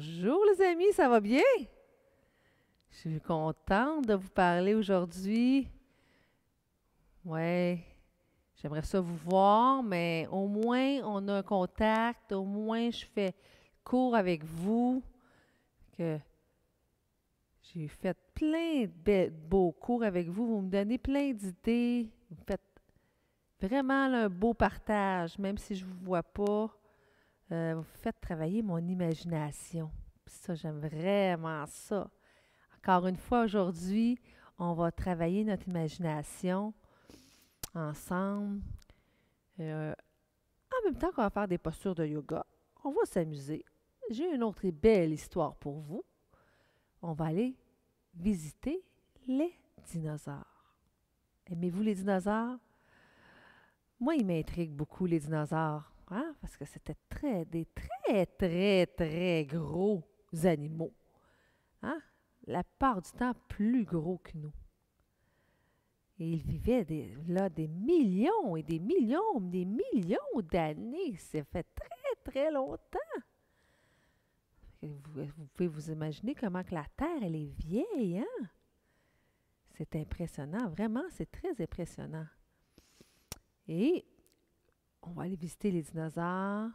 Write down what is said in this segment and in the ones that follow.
Bonjour les amis, ça va bien? Je suis contente de vous parler aujourd'hui. Ouais, j'aimerais ça vous voir, mais au moins on a un contact, au moins je fais cours avec vous. Que j'ai fait plein de beaux cours avec vous, vous me donnez plein d'idées, vous faites vraiment un beau partage, même si je ne vous vois pas. Euh, vous faites travailler mon imagination. ça, j'aime vraiment ça. Encore une fois, aujourd'hui, on va travailler notre imagination ensemble. Euh, en même temps qu'on va faire des postures de yoga, on va s'amuser. J'ai une autre belle histoire pour vous. On va aller visiter les dinosaures. Aimez-vous les dinosaures? Moi, ils m'intriguent beaucoup, les dinosaures. Parce que c'était très, des très, très, très gros animaux. Hein? La part du temps plus gros que nous. Et ils vivaient là des millions et des millions, des millions d'années. Ça fait très, très longtemps. Vous, vous, pouvez vous imaginer comment que la Terre, elle est vieille, hein? C'est impressionnant, vraiment, c'est très impressionnant. Et on va aller visiter les dinosaures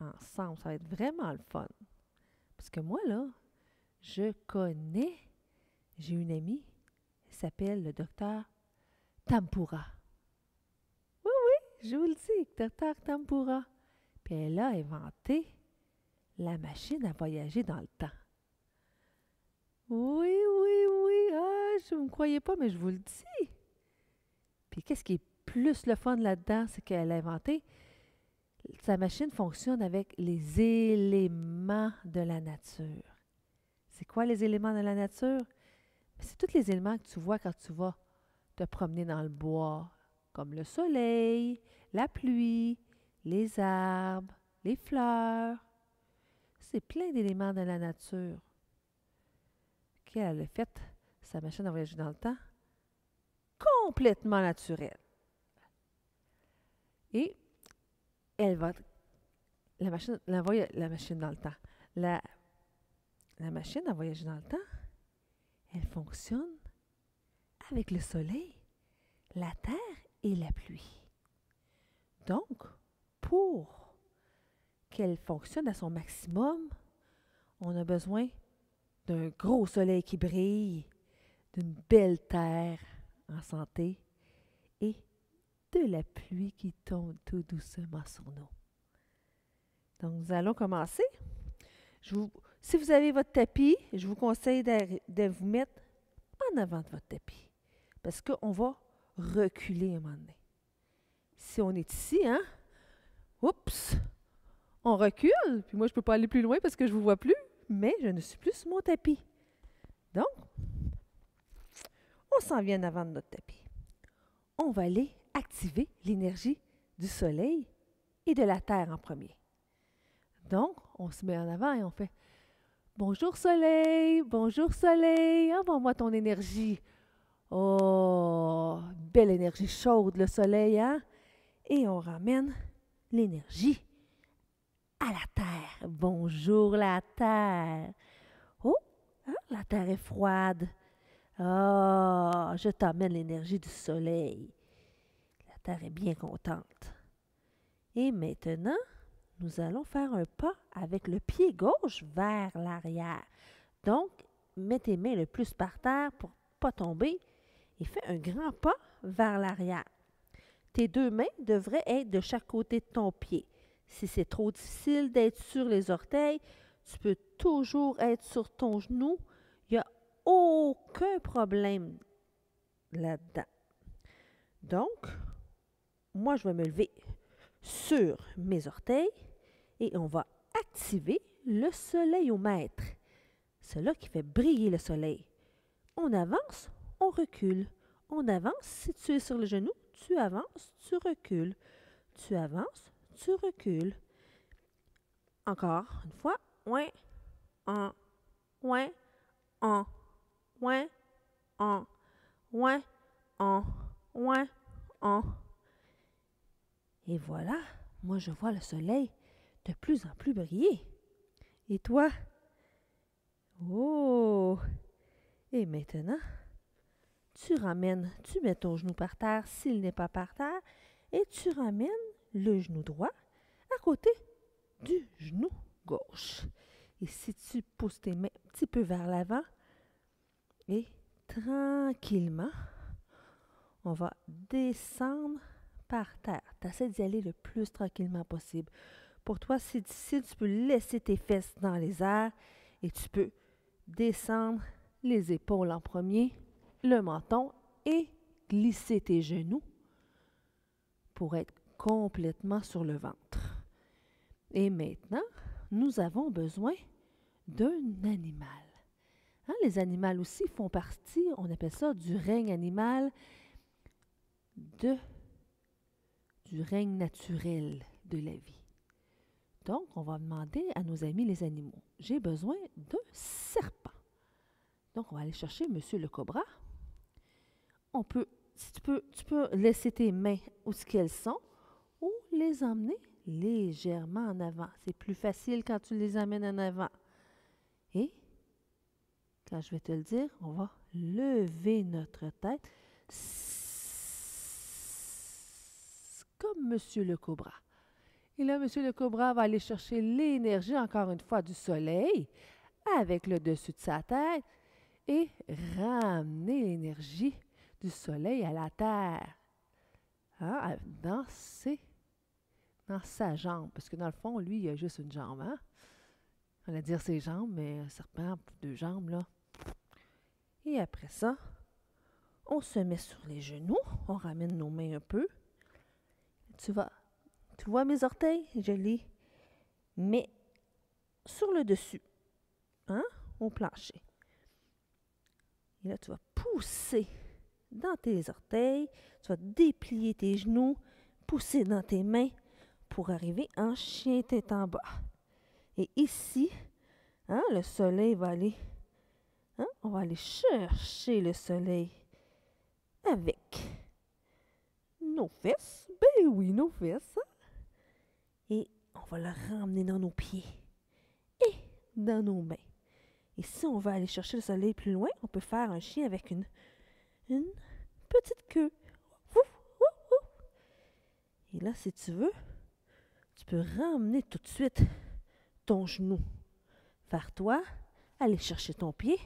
ensemble. Ça va être vraiment le fun. Parce que moi, là, je connais, j'ai une amie, elle s'appelle le docteur Tampura. Oui, oui, je vous le dis, docteur Tampura. Puis elle a inventé la machine à voyager dans le temps. Oui, oui, oui. Ah, je ne me croyais pas, mais je vous le dis. Puis qu'est-ce qui est plus le fun là-dedans, c'est qu'elle a inventé. Sa machine fonctionne avec les éléments de la nature. C'est quoi les éléments de la nature? C'est tous les éléments que tu vois quand tu vas te promener dans le bois, comme le soleil, la pluie, les arbres, les fleurs. C'est plein d'éléments de la nature. Qu'elle a fait sa machine à voyager dans le temps complètement naturelle. Et elle va. La machine, la, la machine dans. La, la machine à voyager dans le temps, elle fonctionne avec le soleil, la terre et la pluie. Donc, pour qu'elle fonctionne à son maximum, on a besoin d'un gros soleil qui brille, d'une belle terre en santé de la pluie qui tombe tout doucement sur nous. Donc, nous allons commencer. si vous avez votre tapis, je vous conseille de, vous mettre en avant de votre tapis. Parce qu'on va reculer un moment donné. Si on est ici, hein? Oups! On recule, puis moi, je ne peux pas aller plus loin parce que je ne vous vois plus, mais je ne suis plus sur mon tapis. Donc, on s'en vient en avant de notre tapis. On va aller activer l'énergie du soleil et de la terre en premier. Donc, on se met en avant et on fait Bonjour soleil, bonjour soleil, envoie-moi ton énergie. Oh, belle énergie chaude le soleil, hein? Et on ramène l'énergie à la terre. Bonjour la terre. Oh, hein, la terre est froide. Oh, je t'amène l'énergie du soleil est bien contente. Et maintenant, nous allons faire un pas avec le pied gauche vers l'arrière. Donc, mets tes mains le plus par terre pour ne pas tomber et fais un grand pas vers l'arrière. Tes deux mains devraient être de chaque côté de ton pied. Si c'est trop difficile d'être sur les orteils, tu peux toujours être sur ton genou. Il n'y a aucun problème là-dedans. Donc, moi, je vais me lever sur mes orteils et on va activer le soleil au maître. Cela qui fait briller le soleil. On avance, on recule. On avance, si tu es sur le genou, tu avances, tu recules. Tu avances, tu recules. Encore une fois. Ouin, en, ouin, en, ouin, en, ouin, en, ouin, en. Et voilà, moi je vois le soleil de plus en plus briller. Et toi, Oh! Et maintenant, tu ramènes, tu mets ton genou par terre s'il n'est pas par terre et tu ramènes le genou droit à côté du genou gauche. Et si tu pousses tes mains un petit peu vers l'avant et tranquillement, on va descendre par terre. Tu essaies d'y aller le plus tranquillement possible. Pour toi, c'est difficile, tu peux laisser tes fesses dans les airs et tu peux descendre les épaules en premier, le menton et glisser tes genoux pour être complètement sur le ventre. Et maintenant, nous avons besoin d'un animal. Hein, les animaux aussi font partie, on appelle ça du règne animal, de, du règne naturel de la vie. Donc, on va demander à nos amis les animaux. J'ai besoin d'un serpent. Donc, on va aller chercher Monsieur le Cobra. On peut, si tu peux, tu peux laisser tes mains où ce qu'elles sont ou les emmener légèrement en avant. C'est plus facile quand tu les amènes en avant. Et quand je vais te le dire, on va lever notre tête comme Monsieur le Cobra. Et là, Monsieur le Cobra va aller chercher l'énergie, encore une fois, du soleil avec le dessus de sa tête et ramener l'énergie du soleil à la terre. Hein, dans, dans sa jambe. Parce que dans le fond, lui, il a juste une jambe. Hein? On va dire ses jambes, mais un serpent, deux jambes, là. Et après ça, on se met sur les genoux, on ramène nos mains un peu. Tu vas, tu vois mes orteils? Je les mets sur le dessus, hein, au plancher. Et là, tu vas pousser dans tes orteils, tu vas déplier tes genoux, pousser dans tes mains pour arriver en chien tête en bas. Et ici, hein, le soleil va aller, hein, on va aller chercher le soleil avec nos fesses. Ben oui, nos fesses. Hein. Et on va le ramener dans nos pieds et dans nos mains. Et si on va aller chercher le soleil plus loin, on peut faire un chien avec une, une petite queue. Et là, si tu veux, tu peux ramener tout de suite ton genou vers toi, aller chercher ton pied.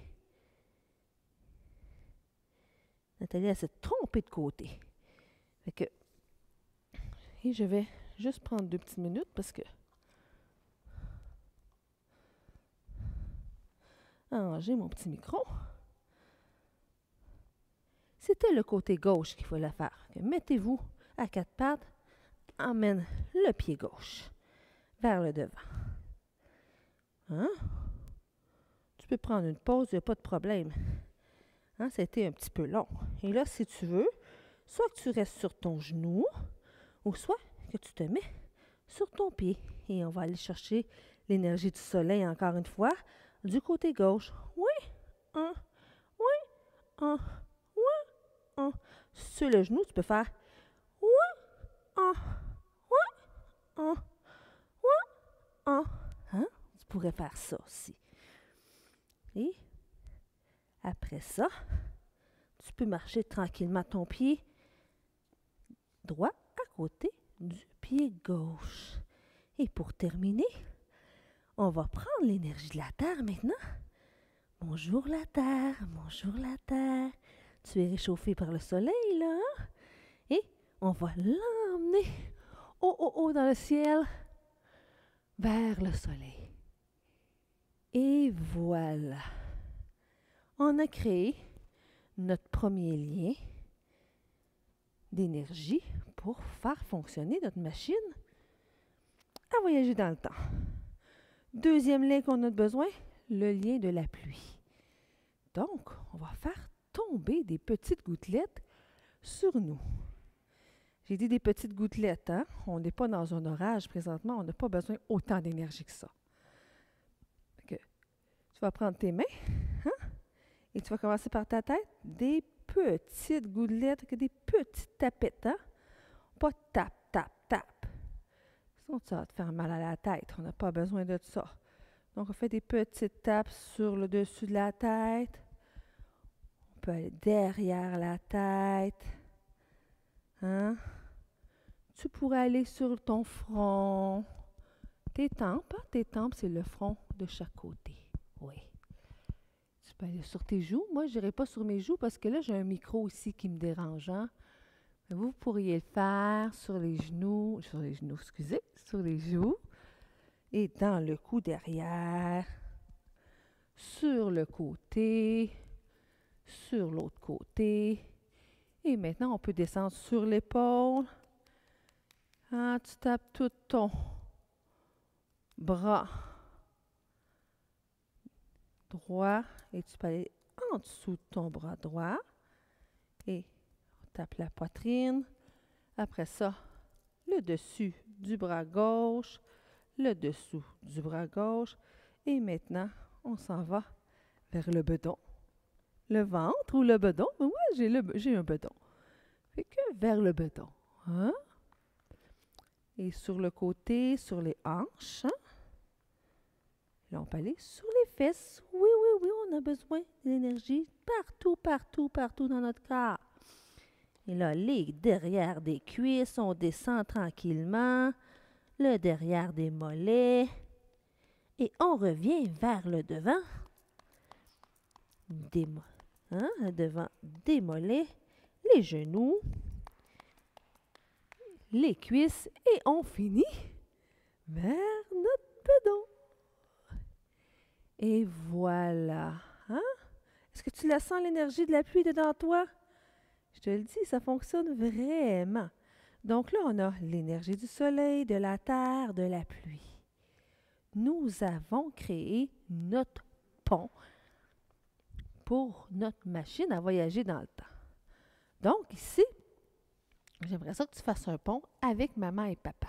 Nathalie, elle s'est trompée de côté. Fait que, et je vais juste prendre deux petites minutes parce que j'ai mon petit micro. C'était le côté gauche qu'il fallait faire. Mettez-vous à quatre pattes, emmène le pied gauche vers le devant. Hein? Tu peux prendre une pause, il n'y a pas de problème. Hein? C'était un petit peu long. Et là, si tu veux, soit que tu restes sur ton genou, ou soit que tu te mets sur ton pied. Et on va aller chercher l'énergie du soleil encore une fois du côté gauche. Oui, un, oui, un, oui, un. Sur le genou, tu peux faire oui, un, oui, un, oui, un. Hein? Tu pourrais faire ça aussi. Et après ça, tu peux marcher tranquillement ton pied droit côté du pied gauche. Et pour terminer, on va prendre l'énergie de la Terre maintenant. Bonjour la Terre, bonjour la Terre. Tu es réchauffé par le soleil, là. Hein? Et on va l'emmener haut, haut, haut dans le ciel vers le soleil. Et voilà. On a créé notre premier lien d'énergie pour faire fonctionner notre machine à voyager dans le temps. Deuxième lien qu'on a besoin, le lien de la pluie. Donc, on va faire tomber des petites gouttelettes sur nous. J'ai dit des petites gouttelettes, hein? On n'est pas dans un orage présentement, on n'a pas besoin autant d'énergie que ça. tu vas prendre tes mains, hein? Et tu vas commencer par ta tête, des petites gouttelettes, des petites tapettes, hein? Pas tap, tap, tap ça va te faire mal à la tête. On n'a pas besoin de ça. Donc, on fait des petites tapes sur le dessus de la tête. On peut aller derrière la tête. Hein? Tu pourrais aller sur ton front. Tes tempes, hein? tes tempes, c'est le front de chaque côté. Oui. Tu peux aller sur tes joues. Moi, je n'irai pas sur mes joues parce que là, j'ai un micro ici qui me dérange. Hein? Vous pourriez le faire sur les genoux, sur les genoux, excusez, sur les joues et dans le cou derrière, sur le côté, sur l'autre côté. Et maintenant, on peut descendre sur l'épaule. Ah, tu tapes tout ton bras droit et tu peux aller en dessous de ton bras droit et tape la poitrine. Après ça, le dessus du bras gauche, le dessous du bras gauche et maintenant, on s'en va vers le bedon. Le ventre ou le bedon? Moi, j'ai, un bedon. Fait que vers le bedon. Hein? Et sur le côté, sur les hanches. Hein? Là, on peut aller sur les fesses. Oui, oui, oui, on a besoin d'énergie partout, partout, partout dans notre corps. Et là, les derrière des cuisses, on descend tranquillement. Le derrière des mollets. Et on revient vers le devant. Des, hein, devant des mollets, les genoux, les cuisses. Et on finit vers notre bedon. Et voilà. Hein? Est-ce que tu la sens l'énergie de la pluie dedans toi? Je te le dis, ça fonctionne vraiment. Donc là, on a l'énergie du soleil, de la terre, de la pluie. Nous avons créé notre pont pour notre machine à voyager dans le temps. Donc ici, j'aimerais ça que tu fasses un pont avec maman et papa.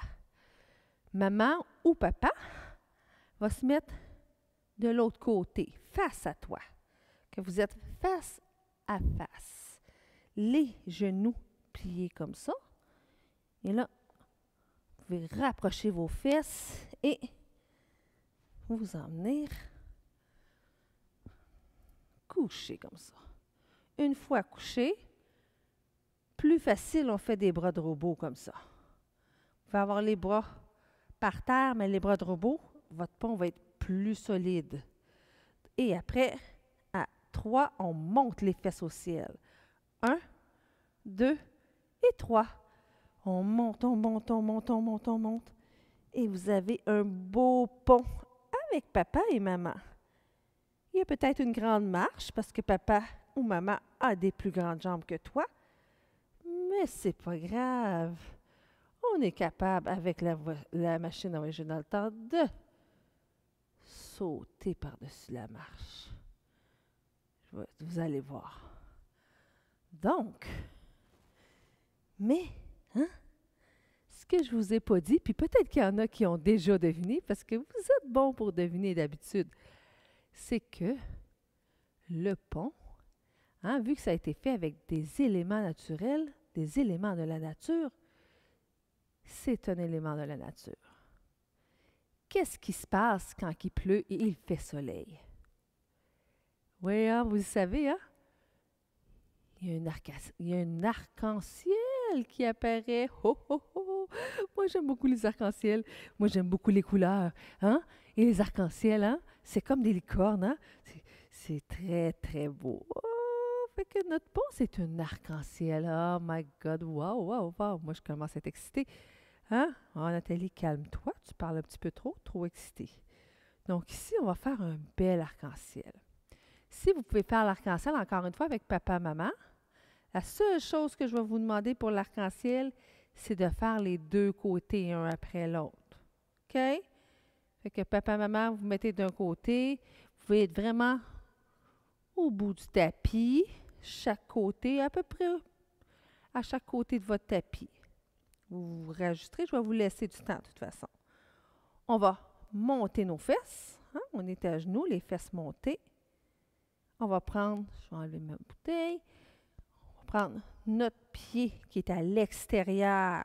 Maman ou papa va se mettre de l'autre côté, face à toi, que vous êtes face à face. Les genoux pliés comme ça. Et là, vous pouvez rapprocher vos fesses et vous emmener coucher comme ça. Une fois couché, plus facile, on fait des bras de robot comme ça. Vous pouvez avoir les bras par terre, mais les bras de robot, votre pont va être plus solide. Et après, à trois, on monte les fesses au ciel. Un, deux et trois. On monte, on monte, on monte, on monte, on monte. Et vous avez un beau pont avec papa et maman. Il y a peut-être une grande marche parce que papa ou maman a des plus grandes jambes que toi. Mais c'est pas grave. On est capable, avec la, machine à de sauter par-dessus la marche. Vous allez voir. Donc, mais, hein, ce que je vous ai pas dit, puis peut-être qu'il y en a qui ont déjà deviné, parce que vous êtes bon pour deviner d'habitude, c'est que le pont, hein, vu que ça a été fait avec des éléments naturels, des éléments de la nature, c'est un élément de la nature qu'est-ce qui se passe quand il pleut et il fait soleil? Oui, hein, vous savez, hein? Il y a un arc-en-ciel qui apparaît. Moi, j'aime beaucoup les arcs-en-ciel. Moi, j'aime beaucoup les couleurs. Hein? Et les arcs-en-ciel, hein? c'est comme des licornes. Hein? C'est très, très beau. Oh, fait que notre pont, c'est un arc-en-ciel. Oh my God, wow, wow, wow. Moi, je commence à être excitée. Hein? Oh, Nathalie, calme-toi, tu parles un petit peu trop, trop excité. Donc ici, on va faire un bel arc-en-ciel. Si vous pouvez faire l'arc-en-ciel encore une fois avec papa, maman, la seule chose que je vais vous demander pour l'arc-en-ciel, c'est de faire les deux côtés un après l'autre. OK? Fait que papa, maman, vous mettez d'un côté, vous pouvez être vraiment au bout du tapis, chaque côté, à peu près à chaque côté de votre tapis vous vous réajusterez. Je vais vous laisser du temps de toute façon. On va monter nos fesses. Hein. On est à genoux, les fesses montées. On va prendre, je vais enlever ma bouteille. Prendre notre pied qui est à l'extérieur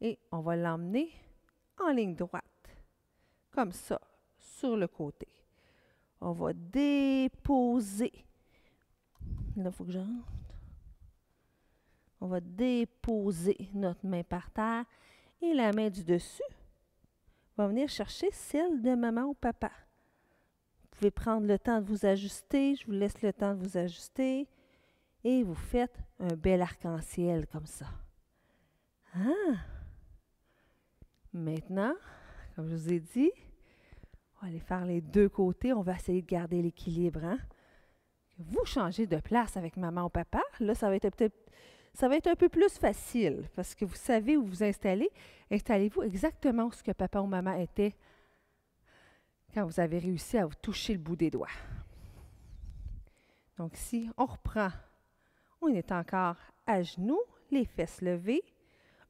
et on va l'emmener en ligne droite, comme ça, sur le côté. On va déposer. Là, il faut que je rentre. On va déposer notre main par terre et la main du dessus va venir chercher celle de maman ou papa. Vous pouvez prendre le temps de vous ajuster. Je vous laisse le temps de vous ajuster. Et vous faites un bel arc-en-ciel comme ça. Ah! Maintenant, comme je vous ai dit, on va aller faire les deux côtés. On va essayer de garder l'équilibre. Hein? Vous changez de place avec maman ou papa. Là, ça va être peut-être ça va être un peu plus facile parce que vous savez où vous installez. Installez-vous exactement où ce que papa ou maman était quand vous avez réussi à vous toucher le bout des doigts. Donc ici, on reprend. On est encore à genoux, les fesses levées.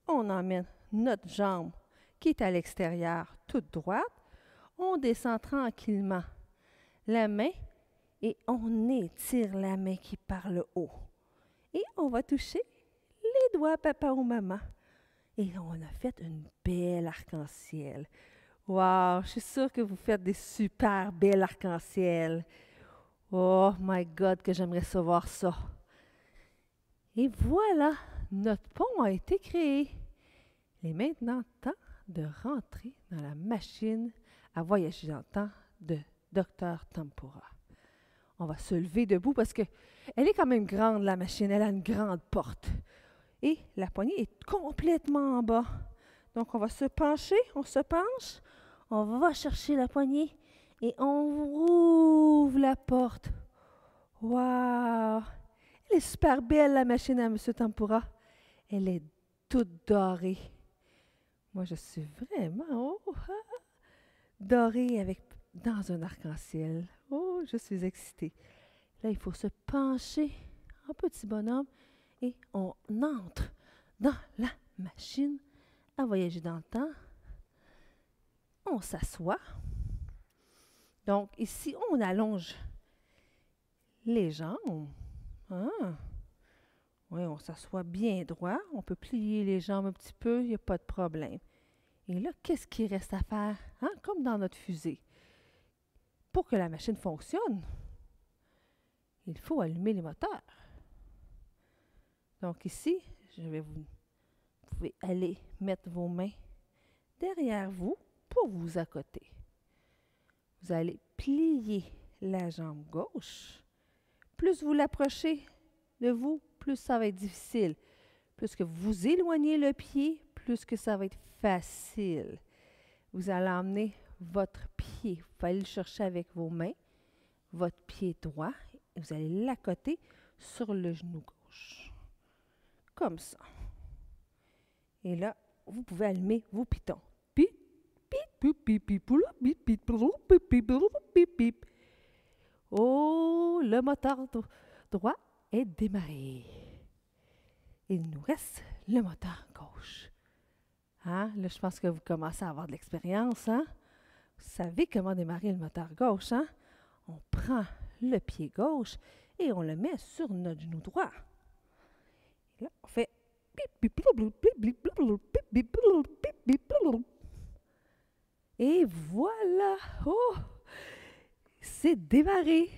On emmène notre jambe qui est à l'extérieur toute droite. On descend tranquillement la main et on étire la main qui par le haut. Et on va toucher les doigts papa ou maman. Et on a fait une belle arc-en-ciel. Wow, je suis sûre que vous faites des super belles arc-en-ciel. Oh my God, que j'aimerais savoir ça. Et voilà, notre pont a été créé. Il est maintenant temps de rentrer dans la machine à voyager dans le temps de Dr. Tempura. On va se lever debout parce que elle est quand même grande, la machine. Elle a une grande porte. Et la poignée est complètement en bas. Donc, on va se pencher, on se penche, on va chercher la poignée et on rouvre la porte. Waouh! Elle super belle, la machine à M. Tempura. Elle est toute dorée. Moi, je suis vraiment oh, ah, dorée avec, dans un arc-en-ciel. Oh, je suis excitée. Là, il faut se pencher en petit bonhomme et on entre dans la machine à voyager dans le temps. On s'assoit. Donc ici, on allonge les jambes. Ah. Oui, on s'assoit bien droit. On peut plier les jambes un petit peu, il n'y a pas de problème. Et là, qu'est-ce qu'il reste à faire? Hein? Comme dans notre fusée? Pour que la machine fonctionne, il faut allumer les moteurs. Donc ici, je vais vous, vous pouvez aller mettre vos mains derrière vous pour vous accoter. Vous allez plier la jambe gauche. Plus vous l'approchez de vous, plus ça va être difficile. Plus que vous éloignez le pied, plus que ça va être facile. Vous allez emmener votre pied. Vous allez le chercher avec vos mains, votre pied droit. Et vous allez l'accoter sur le genou gauche comme ça. Et là, vous pouvez allumer vos pitons. Oh, le moteur droit est démarré. Il nous reste le moteur gauche. Hein? Là, je pense que vous commencez à avoir de l'expérience. Hein? Vous savez comment démarrer le moteur gauche. Hein? On prend le pied gauche et on le met sur notre genou droit on fait et voilà, oh, c'est démarré.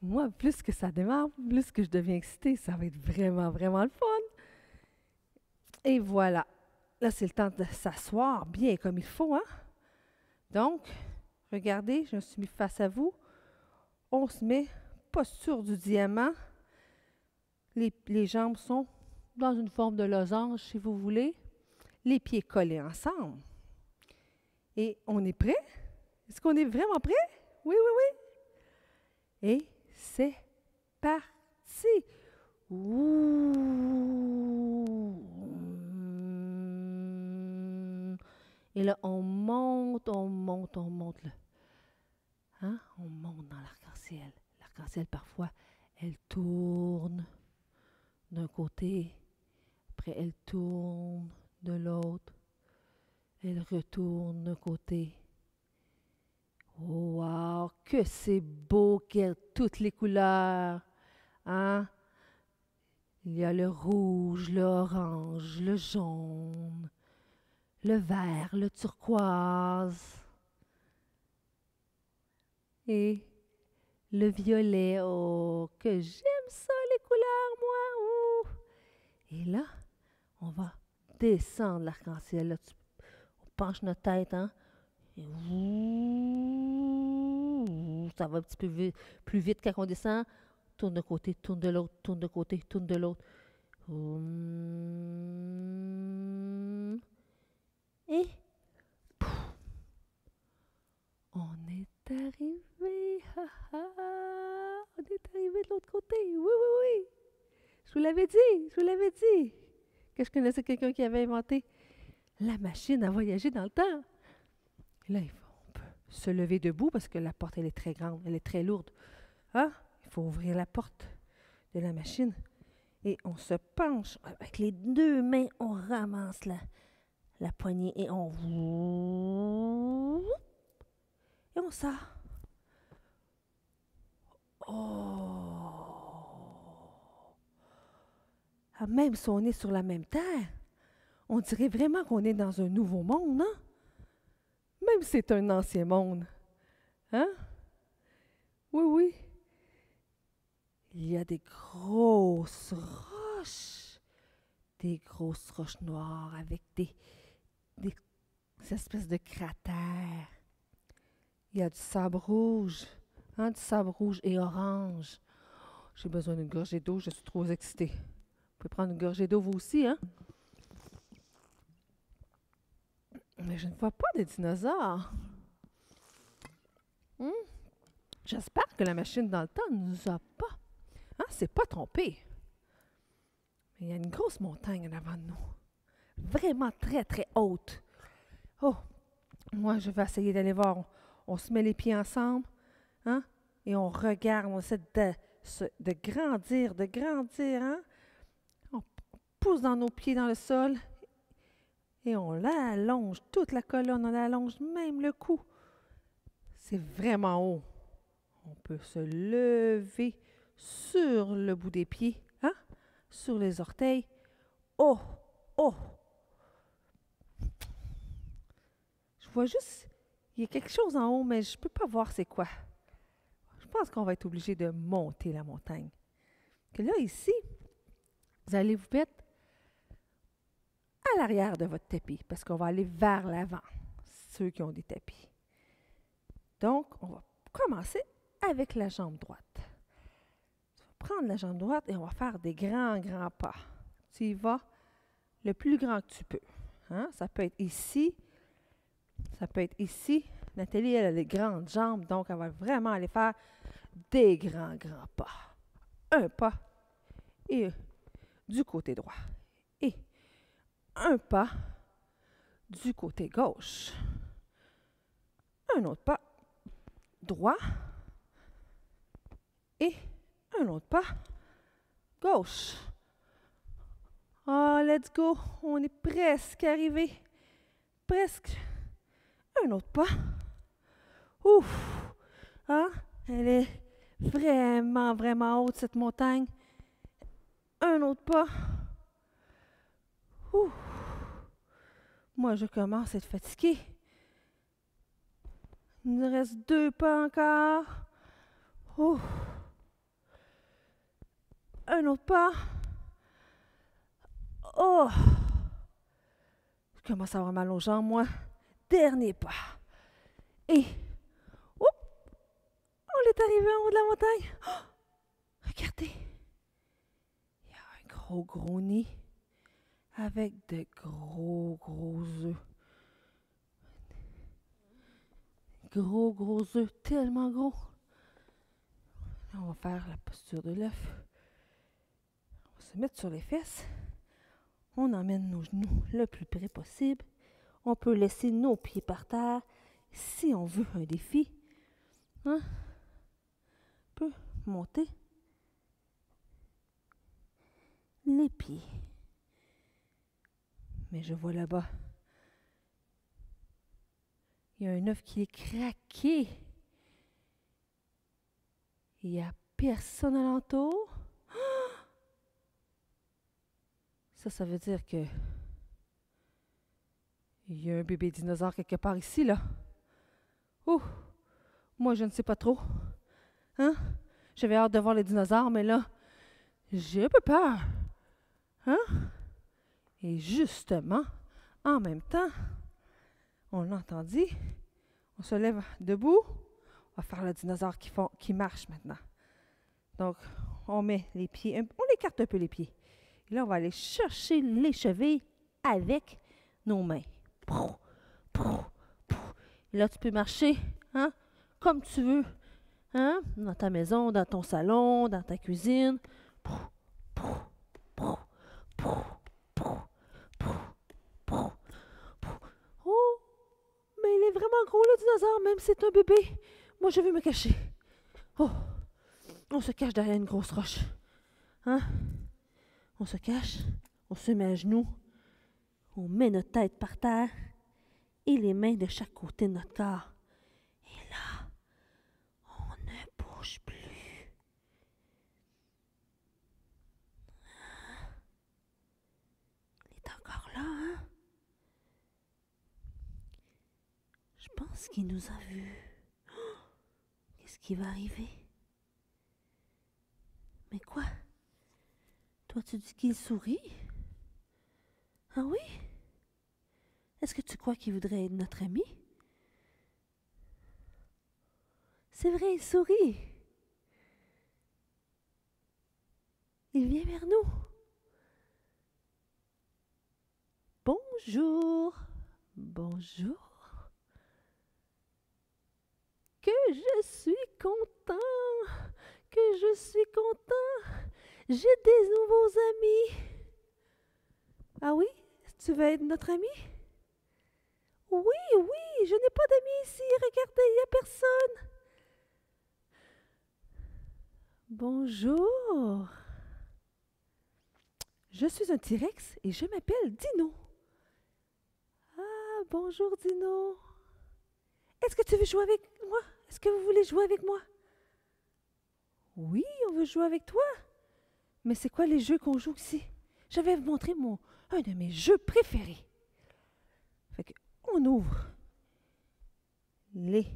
Moi, plus que ça démarre, plus que je deviens excitée, ça va être vraiment, vraiment le fun. Et voilà. Là, c'est le temps de s'asseoir bien comme il faut. Hein? Donc, regardez, je me suis mis face à vous. On se met posture du diamant. Les, jambes sont dans une forme de losange, si vous voulez. Les pieds collés ensemble. Et on est prêt? Est-ce qu'on est vraiment prêt? Oui, oui, oui. Et c'est parti. Et là, on monte, on monte, on monte. Hein? On monte dans l'arc-en-ciel. L'arc-en-ciel, parfois, elle tourne d'un côté, après elle tourne de l'autre, elle retourne d'un côté. Oh, wow, que c'est beau qu'elle toutes les couleurs. Hein? Il y a le rouge, l'orange, le jaune, le vert, le turquoise. et le violet. Oh, que j'aime ça, les couleurs, moi. Et là, on va descendre l'arc-en-ciel. On penche notre tête, hein? Ça va un petit peu plus vite quand on descend. Tourne de côté, tourne de l'autre, tourne de côté, tourne de l'autre. Et pouf, on est arrivé. on est arrivé de l'autre côté. Oui, oui, oui. Je vous l'avais dit, je vous l'avais dit que je connaissais quelqu'un qui avait inventé la machine à voyager dans le temps. Là, il faut- se lever debout parce que la porte, elle est très grande, elle est très lourde. Ah, il faut ouvrir la porte de la machine et on se penche avec les deux mains, on ramasse la, la poignée et on et on sort. Oh! Ah, même si on est sur la même terre, on dirait vraiment qu'on est dans un nouveau monde, hein? Même si c'est un ancien monde. Hein? Oui, oui. Il y a des grosses roches. Des grosses roches noires avec des, des espèces de cratères. Il y a du sable rouge. Hein, du sable rouge et orange. J'ai besoin d'une gorgée d'eau, je suis trop excitée. Vous pouvez prendre une gorgée d'eau vous aussi, hein? Mais je ne vois pas de dinosaures. Hmm? J'espère que la machine dans le temps ne nous a pas. Hein? C'est pas trompé. Il y a une grosse montagne en avant de nous. Vraiment très, très haute. Oh, moi, je vais essayer d'aller voir. On, se met les pieds ensemble, hein? Et on regarde, on essaie de grandir, de grandir, hein? On pousse dans nos pieds dans le sol et on l'allonge, toute la colonne, on l'allonge, même le cou. C'est vraiment haut. On peut se lever sur le bout des pieds, hein? Sur les orteils. Oh, oh. Je vois juste, il y a quelque chose en haut, mais je ne peux pas voir c'est quoi. Je pense qu'on va être obligé de monter la montagne. Que là, ici, vous allez vous mettre à l'arrière de votre tapis parce qu'on va aller vers l'avant, ceux qui ont des tapis. Donc, on va commencer avec la jambe droite. Tu vas prendre la jambe droite et on va faire des grands, grands pas. Tu y vas le plus grand que tu peux. Hein? Ça peut être ici, ça peut être ici. Nathalie, elle a des grandes jambes, donc elle va vraiment aller faire des grands, grands pas. Un pas et du côté droit. Un pas du côté gauche. Un autre pas droit et un autre pas gauche. Oh, let's go. On est presque arrivé. Presque. Un autre pas. Ouf. Hein? Elle est vraiment, vraiment haute, cette montagne. Un autre pas. Ouf. Moi, je commence à être fatiguée. Il nous reste deux pas encore. Ouf. Un autre pas. Oh! Je commence à avoir mal aux jambes, moi. Dernier pas. Et. Oup! On est arrivé en haut de la montagne. Oh! Regardez. Il y a un gros, gros nid avec de gros, gros œufs. Gros, gros œufs, tellement gros. Là, on va faire la posture de l'œuf. On va se mettre sur les fesses. On emmène nos genoux le plus près possible. On peut laisser nos pieds par terre si on veut un défi. Hein? On peut monter les pieds. Mais je vois là-bas, il y a un œuf qui est craqué. Il n'y a personne alentour. Ça, ça veut dire que il y a un bébé dinosaure quelque part ici, là. Ouh! Moi, je ne sais pas trop. Hein? J'avais hâte de voir les dinosaures, mais là, j'ai un peu peur. Hein? Et justement, en même temps, on l'entendit, on se lève debout, on va faire le dinosaure qui, marche maintenant. Donc, on met les pieds, on écarte un peu les pieds. Et là, on va aller chercher les chevilles avec nos mains. Et là, tu peux marcher hein, comme tu veux. Hein, dans ta maison, dans ton salon, dans ta cuisine. Oh, mais vraiment gros le dinosaure, même si c'est un bébé. Moi, je vais me cacher. Oh, on se cache derrière une grosse roche. Hein? On se cache, on se met à genoux, on met notre tête par terre et les mains de chaque côté de notre corps. Et là, on ne bouge plus. Il est encore là, hein? Pense qu'il nous a vus. Qu'est-ce qui va arriver? Mais quoi? Toi, tu dis qu'il sourit? Ah oui? Est-ce que tu crois qu'il voudrait être notre ami? C'est vrai, il sourit. Il vient vers nous. Bonjour. Bonjour. Que je suis content. Que je suis content. J'ai des nouveaux amis. Ah oui? Tu veux être notre ami? Oui, oui, je n'ai pas d'amis ici. Regardez, il n'y a personne. Bonjour. Je suis un T-Rex et je m'appelle Dino. Ah, bonjour Dino. Est-ce que tu veux jouer avec moi? Est-ce que vous voulez jouer avec moi? Oui, on veut jouer avec toi. Mais c'est quoi les jeux qu'on joue ici? Je vais vous montrer mon, un de mes jeux préférés. Fait on ouvre les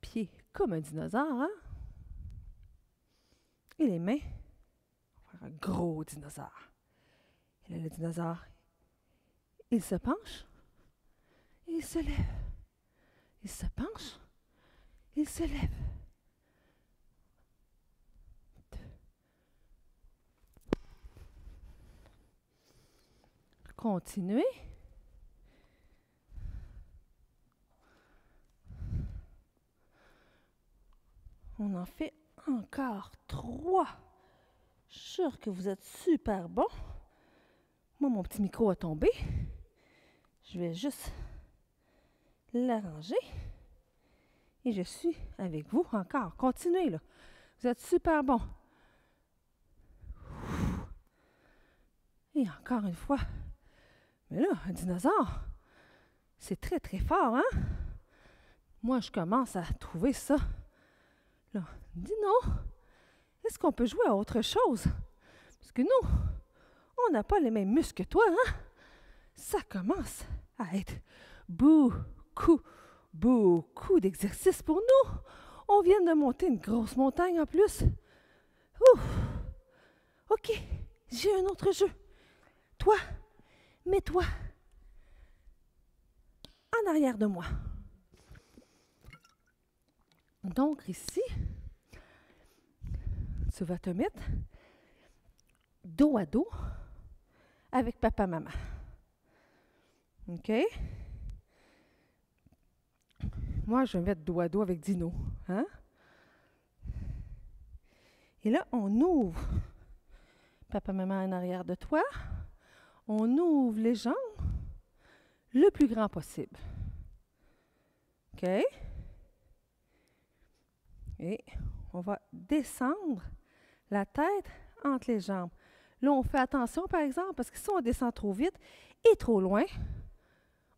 pieds comme un dinosaure, hein? Et les mains, on va faire un gros dinosaure. Et là, le dinosaure, il se penche, il se lève. Il se penche, il se lève. Continuez. On en fait encore trois. Je suis que vous êtes super bon. Moi, mon petit micro a tombé. Je vais juste l'arranger. Et je suis avec vous encore. Continuez, là. Vous êtes super bon. Et encore une fois, mais là, un dinosaure, c'est très, très fort, hein? Moi, je commence à trouver ça. Là, dis non. Est-ce qu'on peut jouer à autre chose? Parce que nous, on n'a pas les mêmes muscles que toi, hein? Ça commence à être beaucoup, beaucoup d'exercices pour nous. On vient de monter une grosse montagne en plus. OK, j'ai un autre jeu. Toi, mets-toi en arrière de moi. Donc ici, tu vas te mettre dos à dos avec papa-maman. OK? Moi, je vais mettre dos à dos avec Dino. Hein? Et là, on ouvre papa-maman en arrière de toi on ouvre les jambes le plus grand possible. OK? Et on va descendre la tête entre les jambes. Là, on fait attention, par exemple, parce que si on descend trop vite et trop loin,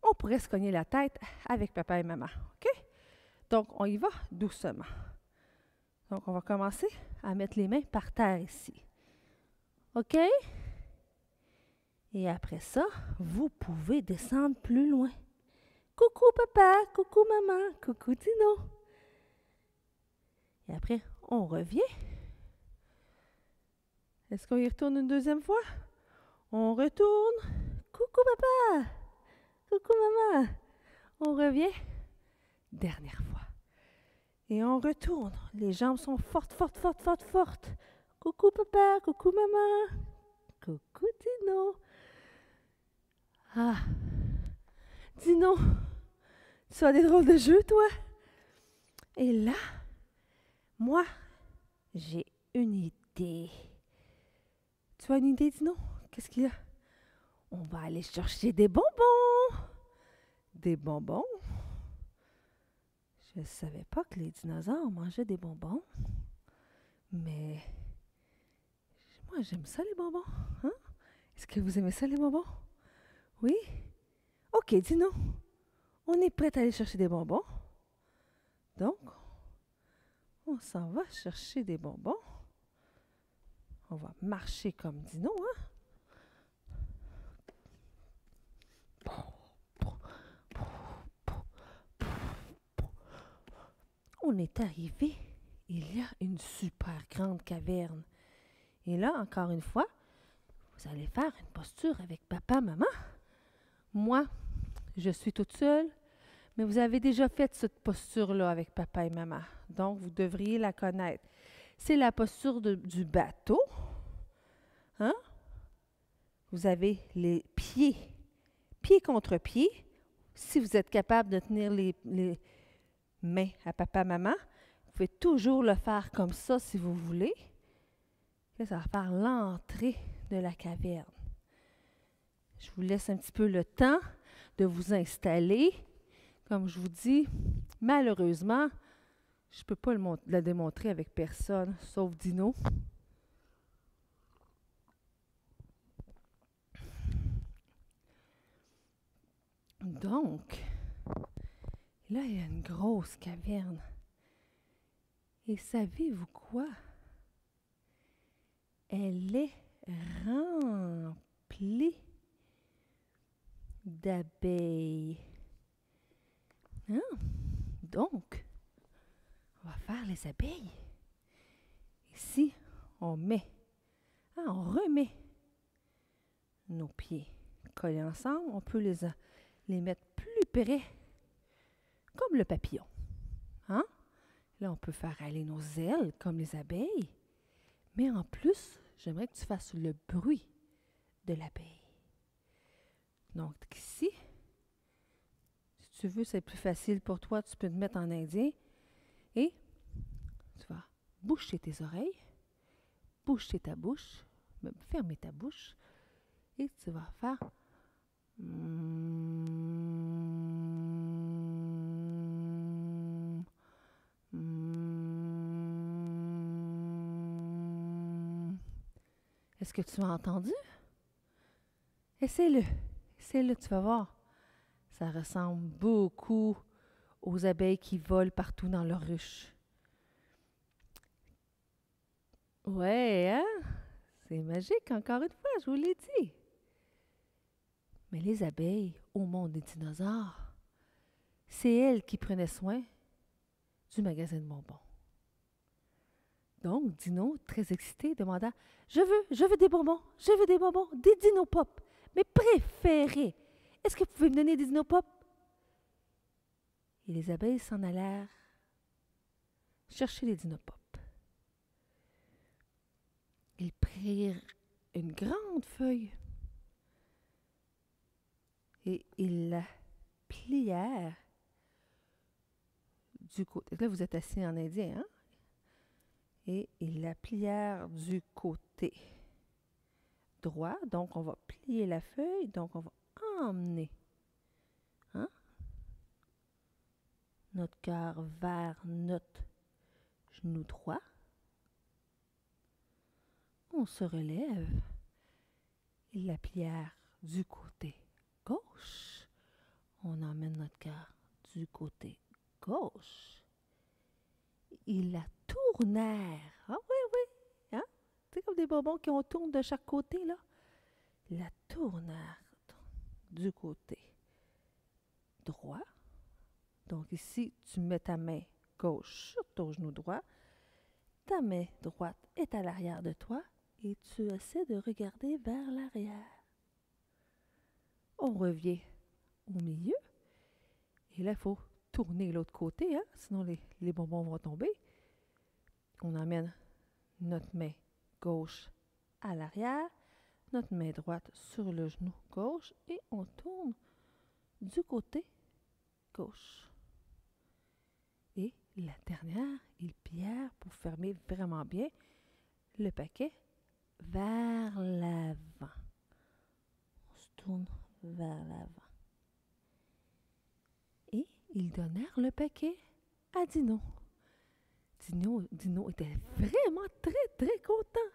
on pourrait se cogner la tête avec papa et maman. OK? Donc, on y va doucement. Donc, on va commencer à mettre les mains par terre ici. OK? Et après ça, vous pouvez descendre plus loin. Coucou papa, coucou maman, coucou Tino. Et après, on revient. Est-ce qu'on y retourne une deuxième fois? On retourne. Coucou papa. Coucou maman. On revient. Dernière fois. Et on retourne. Les jambes sont fortes, fortes, fortes, fortes, fortes. Coucou papa, coucou maman. Coucou Dino. Ah. Dino, tu as des drôles de jeux, toi? Et là, moi, j'ai une idée. Tu as une idée, Dino? Qu'est-ce qu'il y a? On va aller chercher des bonbons. Des bonbons? Je ne savais pas que les dinosaures mangeaient des bonbons. Mais moi, j'aime ça, les bonbons. Hein? Est-ce que vous aimez ça, les bonbons? Oui? OK, Dino. On est prêt à aller chercher des bonbons. Donc, on s'en va chercher des bonbons. On va marcher comme Dino, hein? On est arrivé. Il y a une super grande caverne. Et là, encore une fois, vous allez faire une posture avec papa, maman. Moi, je suis toute seule, mais vous avez déjà fait cette posture-là avec papa et maman. Donc, vous devriez la connaître. C'est la posture du bateau. Hein? Vous avez les pieds, pied contre pied. Si vous êtes capable de tenir les, les mains à papa, maman, vous pouvez toujours le faire comme ça si vous voulez. ça va faire l'entrée de la caverne. Je vous laisse un petit peu le temps de vous installer. Comme je vous dis, malheureusement, je ne peux pas le, démontrer avec personne, sauf Dino. Donc, là, il y a une grosse caverne. Et savez-vous quoi? Elle est remplie d'abeilles. Hein? Donc, on va faire les abeilles. Ici, on met, hein, on remet nos pieds collés ensemble. On peut les, les mettre plus près, comme le papillon. Hein? Là, on peut faire aller nos ailes comme les abeilles. Mais en plus, j'aimerais que tu fasses le bruit de l'abeille. Donc ici, si tu veux, c'est plus facile pour toi, tu peux te mettre en indien et tu vas boucher tes oreilles, boucher ta bouche, fermer ta bouche et tu vas faire Est-ce que tu as entendu? Essaie-le. Essaie-le, tu vas voir. Ça ressemble beaucoup aux abeilles qui volent partout dans leur ruche. Ouais, hein? C'est magique, encore une fois, je vous l'ai dit. Mais les abeilles, au monde des dinosaures, c'est elles qui prenaient soin du magasin de bonbons. Donc, Dino, très excité, demanda Je veux, je veux des bonbons, je veux des bonbons, des Dino Pop, mes préférés. Est-ce que vous pouvez me donner des Dino Et les abeilles s'en allèrent chercher les Dino Pop. Ils prirent une grande feuille et ils la plièrent du côté. Là, vous êtes assis en indien, hein? Et ils la plièrent du côté droit. Donc, on va plier la feuille. Donc, on va emmener hein, notre cœur vers notre genou droit. On se relève. Ils la plièrent du côté gauche. On emmène notre cœur du côté gauche. Ils la tournèrent. Ah oui, oui. Hein? C'est comme des bonbons qui ont tourne de chaque côté, là. La tournèrent du côté droit. Donc ici, tu mets ta main gauche sur ton genou droit Ta main droite est à l'arrière de toi et tu essaies de regarder vers l'arrière. On revient au milieu. Et là, il faut tourner l'autre côté, hein, sinon les, les bonbons vont tomber. On amène notre main gauche à l'arrière, notre main droite sur le genou gauche et on tourne du côté gauche. Et la dernière, il pierre pour fermer vraiment bien le paquet vers l'avant. On se tourne vers l'avant. Et ils donnèrent le paquet à Dino. Dino, Dino était vraiment très, très content.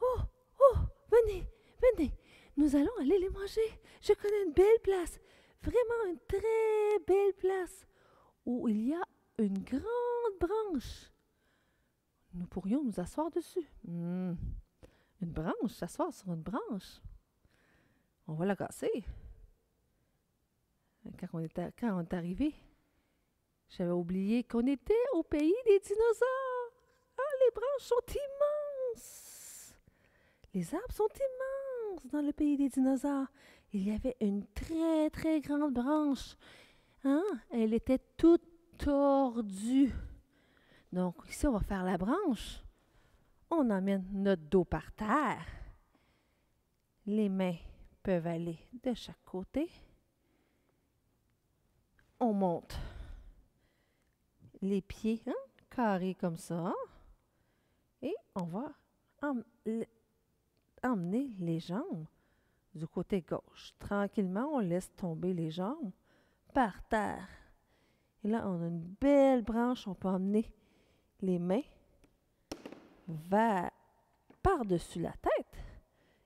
Oh, oh, venez, venez, nous allons aller les manger. Je connais une belle place, vraiment une très belle place, où il y a une grande branche. Nous pourrions nous asseoir dessus. Hmm, Une branche, s'asseoir sur une branche. On va la casser. Quand on est, à- quand on est arrivé, j'avais oublié qu'on était au pays des dinosaures. Ah, les branches sont immenses. Les arbres sont immenses dans le pays des dinosaures. Il y avait une très, très grande branche. Hein? Elle était toute tordue. Donc, ici, on va faire la branche. On emmène notre dos par terre. Les mains peuvent aller de chaque côté. On monte les pieds hein, carrés comme ça. Et on va emmener les jambes du côté gauche. Tranquillement, on laisse tomber les jambes par terre. Et là, on a une belle branche. On peut emmener les mains vers par-dessus la tête.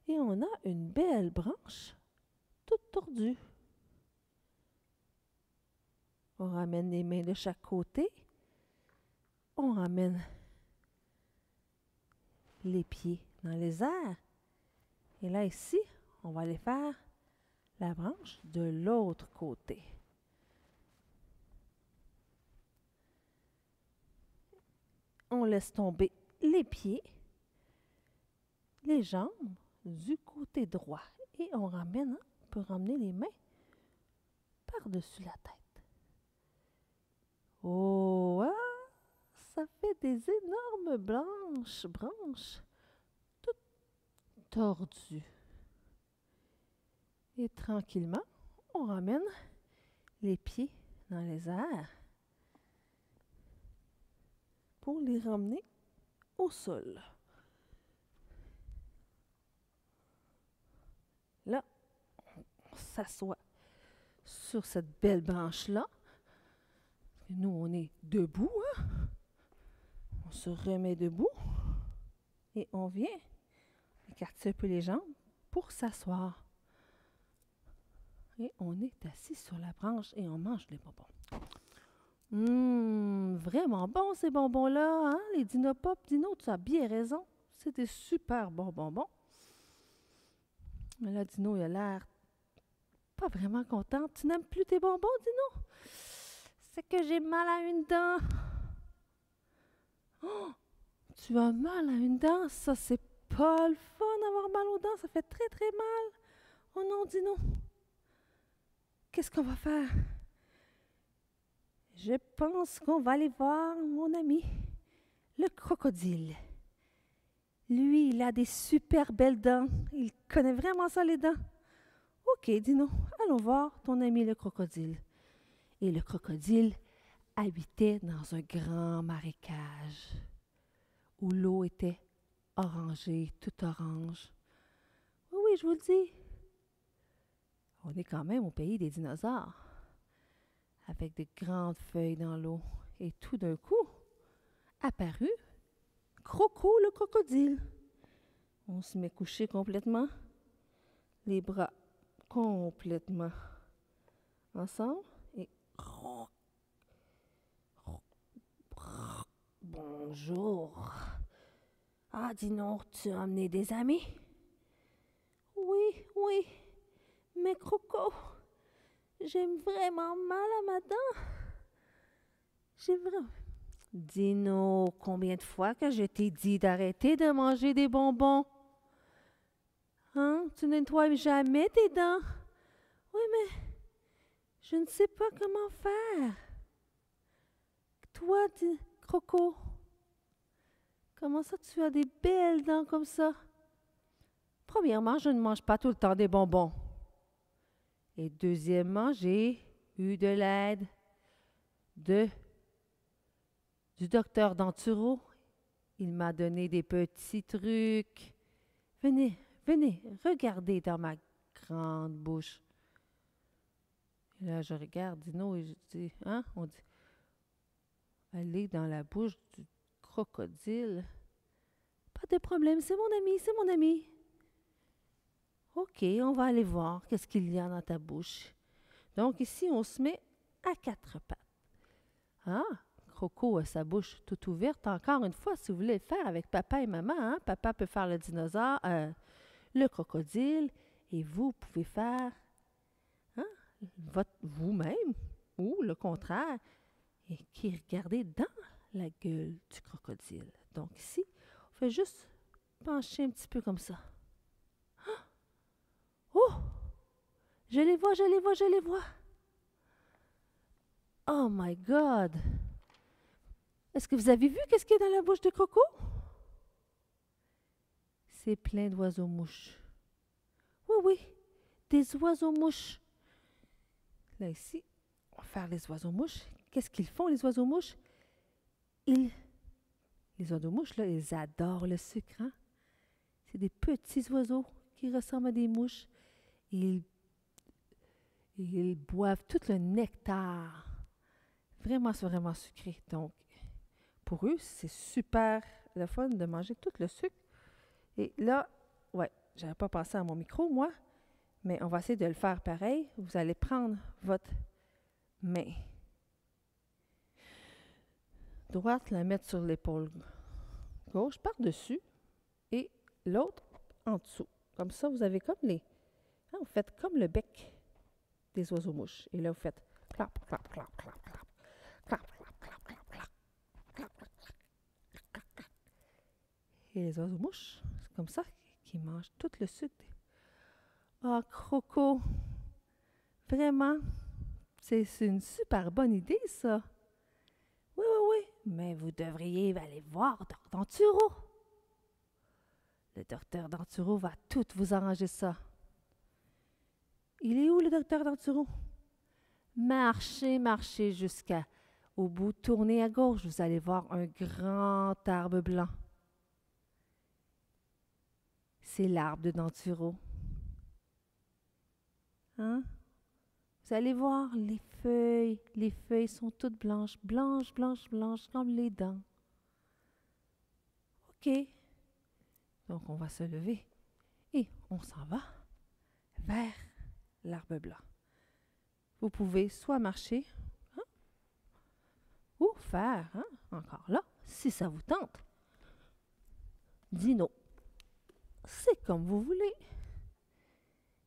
Et on a une belle branche toute tordue. On ramène les mains de chaque côté. On ramène les pieds dans les airs. Et là, ici, on va aller faire la branche de l'autre côté. On laisse tomber les pieds, les jambes du côté droit. Et on ramène, hein, on peut ramener les mains par-dessus la tête. Oh, ça fait des énormes branches, branches, toutes tordues. Et tranquillement, on ramène les pieds dans les airs pour les ramener au sol. Là, on s'assoit sur cette belle branche-là. Nous, on est debout. hein. On se remet debout et on vient écarter un peu les jambes pour s'asseoir. Et on est assis sur la branche et on mange les bonbons. Hum, vraiment bon ces bonbons-là, hein? Les Dinopop, Dino, tu as bien raison. C'est des super bons bonbons. Mais là, Dino, il a l'air pas vraiment content. Tu n'aimes plus tes bonbons, Dino? C'est que j'ai mal à une dent. Tu as mal à une dent? Ça, c'est pas le fun d'avoir mal aux dents. Ça fait très, très mal. Oh non, Dino. Qu'est-ce qu'on va faire? Je pense qu'on va aller voir mon ami, le crocodile. Lui, il a des super belles dents. Il connaît vraiment ça, les dents. Ok, Dino, allons voir ton ami le crocodile. Et le crocodile habitait dans un grand marécage où l'eau était orangée, toute orange. Oui, oui, je vous le dis. On est quand même au pays des dinosaures, avec de grandes feuilles dans l'eau. Et tout d'un coup, apparut Croco le crocodile. On se met couché complètement, les bras complètement ensemble et bonjour. Ah, dis donc, tu as amené des amis? Oui, oui, mais Croco, j'ai vraiment mal à ma dent. J'ai vraiment. Dino, combien de fois que je t'ai dit d'arrêter de manger des bonbons? Hein? Tu nettoies jamais tes dents? Oui, mais je ne sais pas comment faire. Toi, dis, Croco, comment ça tu as des belles dents comme ça? Premièrement, je ne mange pas tout le temps des bonbons. Et deuxièmement, j'ai eu de l'aide de du docteur Danturo. Il m'a donné des petits trucs. Venez, venez, regardez dans ma grande bouche. Et là, je regarde Dino et je dis, hein, on dit, aller dans la bouche du crocodile. Pas de problème, c'est mon ami, c'est mon ami. OK, on va aller voir qu'est-ce qu'il y a dans ta bouche. Donc ici, on se met à quatre pattes. Ah, Croco a sa bouche toute ouverte. Encore une fois, si vous voulez le faire avec papa et maman, hein, papa peut faire le dinosaure, euh, le crocodile, et vous pouvez faire hein, vous-même, ou le contraire, et qui regardez dans la gueule du crocodile. Donc ici, on fait juste pencher un petit peu comme ça. Oh! Je les vois, je les vois, je les vois. Oh my God! Est-ce que vous avez vu qu'est-ce qu'il y a dans la bouche de Croco? C'est plein d'oiseaux-mouches. Oui, oui, des oiseaux-mouches. Là, ici, on va faire les oiseaux-mouches. Qu'est-ce qu'ils font, les oiseaux-mouches? Ils, les oiseaux-mouches, là, ils adorent le sucre. Hein? C'est des petits oiseaux qui ressemblent à des mouches. Ils, ils boivent tout le nectar. Vraiment, c'est vraiment sucré. Donc, pour eux, c'est super le fun de manger tout le sucre. Et là, ouais, j'avais pas pensé à mon micro, moi, mais on va essayer de le faire pareil. Vous allez prendre votre main droite, la mettre sur l'épaule gauche par-dessus et l'autre en dessous. Comme ça, vous avez comme les. Hein, vous faites comme le bec des oiseaux-mouches. Et là, vous faites clap, clap, clap, clap, clap, clap, clap, clap, clap, clap, clap, clap, clap. Et les oiseaux-mouches, c'est comme ça qu'ils mangent tout le sucre. Ah, oh, croco! Vraiment, c'est une super bonne idée, ça. Mais vous devriez aller voir Danturo. Le docteur Danturo va tout vous arranger ça. Il est où le docteur Danturo? Marchez, marchez jusqu'à au bout, tournez à gauche, vous allez voir un grand arbre blanc. C'est l'arbre de Danturo. Hein? Allez voir les feuilles. Les feuilles sont toutes blanches, blanches, blanches, blanches, comme les dents. OK? Donc, on va se lever et on s'en va vers l'arbre blanc. Vous pouvez soit marcher hein, ou faire, hein, encore là, si ça vous tente. Dino, c'est comme vous voulez.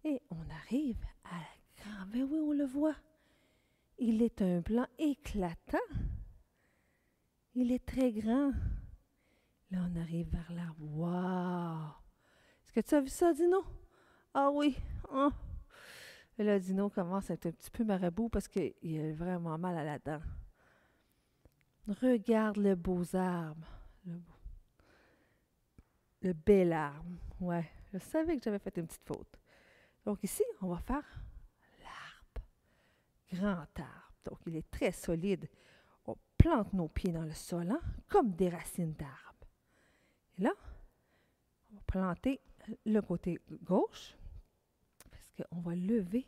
Et on arrive ah, ben oui, on le voit. Il est un blanc éclatant. Il est très grand. Là, on arrive vers l'arbre. Waouh! Est-ce que tu as vu ça, Dino? Ah oui. Et là, Dino commence à être un petit peu marabout parce qu'il a vraiment mal à la dent. Regarde le beau arbre. Le, beau. le bel arbre. Ouais, je savais que j'avais fait une petite faute. Donc ici, on va faire grand arbre. Donc, il est très solide. On plante nos pieds dans le sol, hein, comme des racines d'arbre. Et là, on va planter le côté gauche, parce qu'on va lever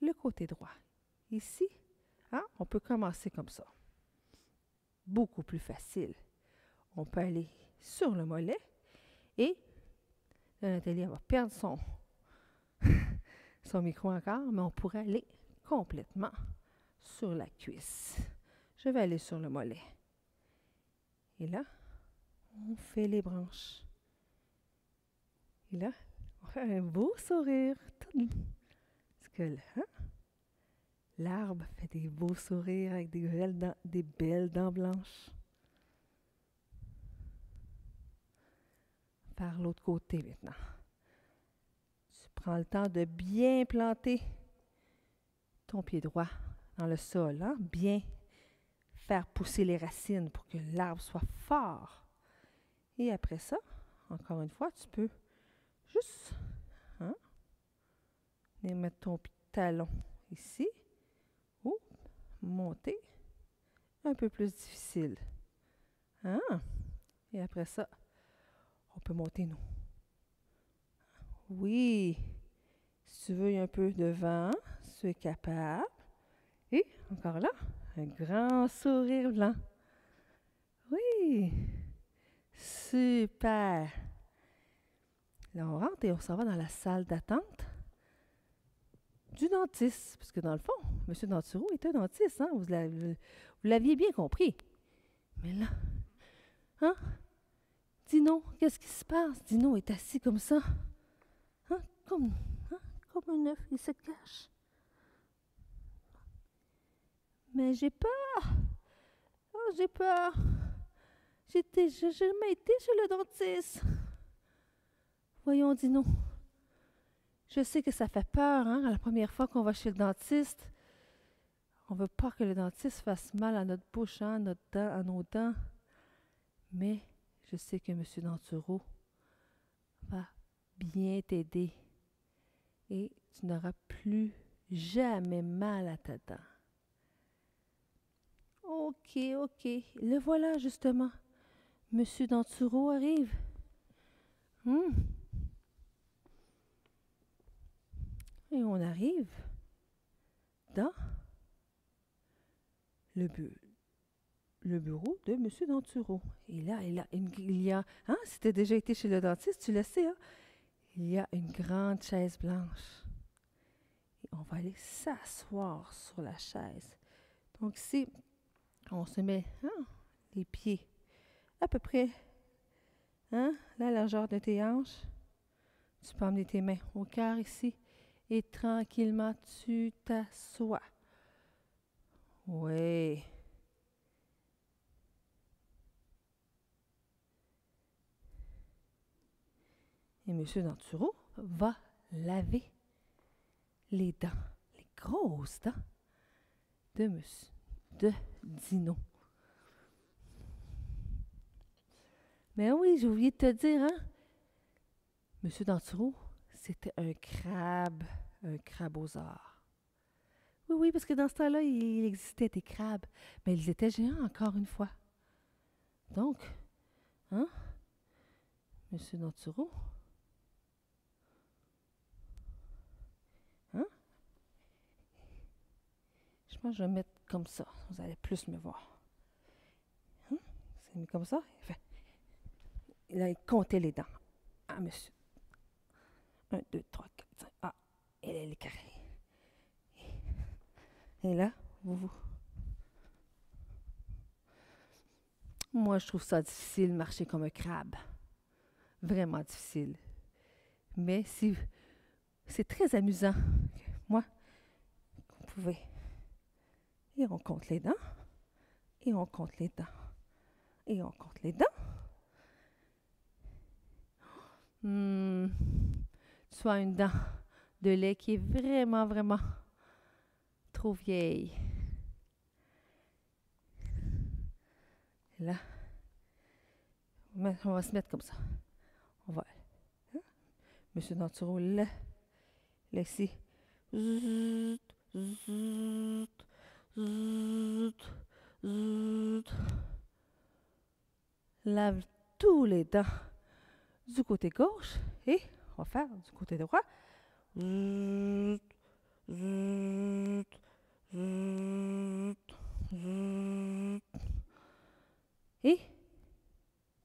le côté droit. Ici, hein, on peut commencer comme ça. Beaucoup plus facile. On peut aller sur le mollet et Nathalie va perdre son, son micro encore, mais on pourrait aller complètement sur la cuisse. Je vais aller sur le mollet. Et là, on fait les branches. Et là, on fait un beau sourire. Parce que là, hein, l'arbre fait des beaux sourires avec des belles dents, belles dents blanches. Par l'autre côté maintenant. Tu prends le temps de bien planter ton pied droit dans le sol, hein? bien faire pousser les racines pour que l'arbre soit fort. Et après ça, encore une fois, tu peux juste hein, mettre ton talon ici ou monter un peu plus difficile. Hein? Et après ça, on peut monter nous. Oui. Si tu veux un peu de vent, capable. Et encore là, un grand sourire blanc. Oui. Super. Là, on rentre et on s'en va dans la salle d'attente du dentiste. Parce que dans le fond, M. Dantureau est un dentiste, hein? Vous l'aviez bien compris. Mais là, hein? Dino, qu'est-ce qui se passe? Dino est assis comme ça. Hein? Comme, hein? comme un œuf, il se cache. Mais j'ai peur. Oh, j'ai peur. J'étais, j'ai jamais été chez le dentiste. Voyons, Dino. Je sais que ça fait peur, hein, la première fois qu'on va chez le dentiste. On veut pas que le dentiste fasse mal à notre bouche, hein, notre dent, à nos dents. Mais je sais que M. Dantureau va bien t'aider et tu n'auras plus jamais mal à ta dent. Ok, ok. Le voilà justement. Monsieur Dantureau arrive. Hmm. Et on arrive dans le, bureau de Monsieur Dantureau. Et là, il, a il y a, hein, si tu as déjà été chez le dentiste, tu le sais, hein, il y a une grande chaise blanche. Et on va aller s'asseoir sur la chaise. Donc, ici, on se met hein, les pieds à peu près hein, la largeur de tes hanches. Tu peux emmener tes mains au cœur ici et tranquillement tu t'assois. Oui. Et M. Danturo va laver les dents, les grosses dents de monsieur de Dino. Mais oui, j'ai oublié de te dire, hein? Monsieur Dantureau, c'était un crabe, un crabosaure. Oui, oui, parce que dans ce temps-là, il existait des crabes, mais ils étaient géants encore une fois. Donc, hein? Monsieur Dantureau, je vais mettre comme ça. Vous allez plus me voir. Hein? C'est mis comme ça? Il a compté les dents. Ah, monsieur. Un, deux, trois, quatre, cinq. Ah, elle est carré. Et là, vous, vous. Moi, je trouve ça difficile de marcher comme un crabe. Vraiment difficile. Mais c'est très amusant. Moi, vous pouvez et on compte les dents. Et on compte les dents. Et on compte les dents. Hmm. Soit une dent de lait qui est vraiment, vraiment trop vieille. là, on va se mettre comme ça. On va. Hein? Monsieur Nanturo, là, là. Lave tous les dents du côté gauche et on du côté droit. Et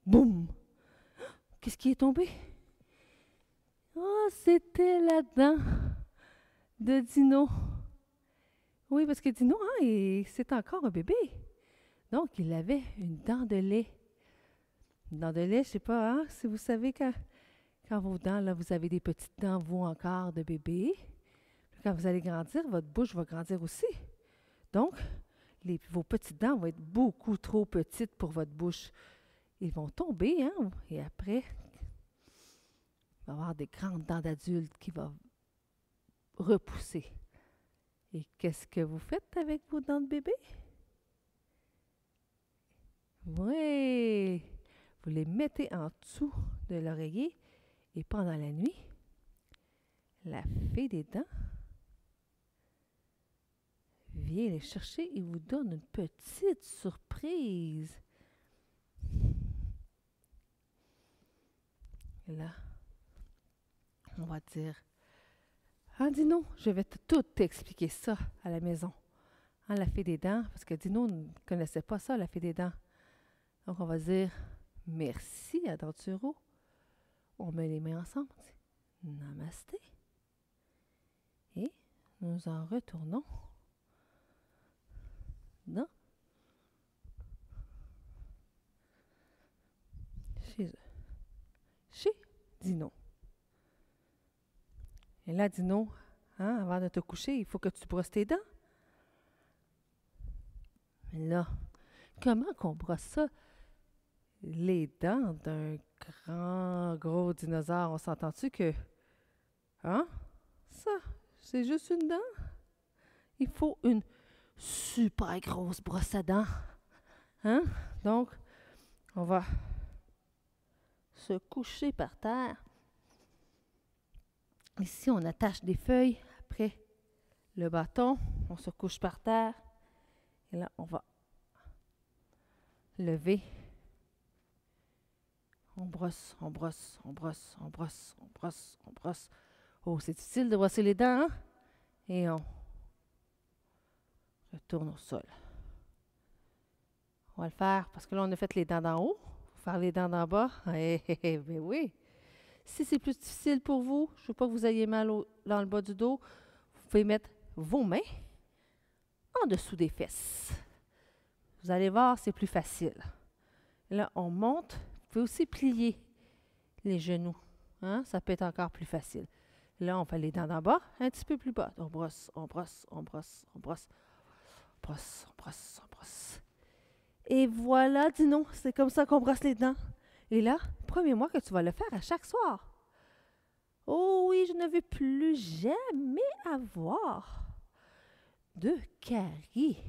boum! Qu'est-ce qui est tombé? Oh, c'était la dent de Dino. Oui, parce que Dino, hein, c'est encore un bébé. Donc, il avait une dent de lait. Une dent de lait, je ne sais pas, hein, si vous savez quand, quand vos dents, là, vous avez des petites dents, vous encore, de bébé. Quand vous allez grandir, votre bouche va grandir aussi. Donc, vos petites dents vont être beaucoup trop petites pour votre bouche. Ils vont tomber, hein, et après, va avoir des grandes dents d'adulte qui vont repousser. Et qu'est-ce que vous faites avec vos dents de bébé? Oui, vous les mettez en dessous de l'oreiller et pendant la nuit, la fée des dents vient les chercher et vous donne une petite surprise. Là, on va dire Ah, Dino, je vais tout t'expliquer ça à la maison. Hein, la fée des dents, parce que Dino ne connaissait pas ça, la fée des dents. Donc, on va dire merci à Denturo. On met les mains ensemble. Namasté. Et nous en retournons dans. Chez Dino. Et là, Dino, hein, avant de te coucher, il faut que tu brosses tes dents. Mais là, comment qu'on brosse ça? Les dents d'un grand, gros dinosaure, on s'entend-tu que... Hein? Ça, c'est juste une dent? Il faut une super grosse brosse à dents. Hein? Donc, on va se coucher par terre. Ici, on attache des feuilles. Après, le bâton, on se couche par terre. Et là, on va lever. On brosse, on brosse, on brosse, on brosse, on brosse, on brosse. Oh, c'est difficile de brosser les dents, hein? Et on retourne au sol. On va le faire parce que là, on a fait les dents d'en haut. Faire les dents d'en bas. Eh, eh, eh, ben oui. Si c'est plus difficile pour vous, je ne veux pas que vous ayez mal dans le bas du dos, vous pouvez mettre vos mains en dessous des fesses. Vous allez voir, c'est plus facile. Là, on monte. Vous pouvez aussi plier les genoux. Hein? Ça peut être encore plus facile. Là, on fait les dents d'en bas, un petit peu plus bas. On brosse, on brosse, on brosse, on brosse. On brosse, on brosse, on brosse. Et voilà, dis non, c'est comme ça qu'on brosse les dents. Et là, promets-moi que tu vas le faire à chaque soir. Oh oui, je ne veux plus jamais avoir de caries.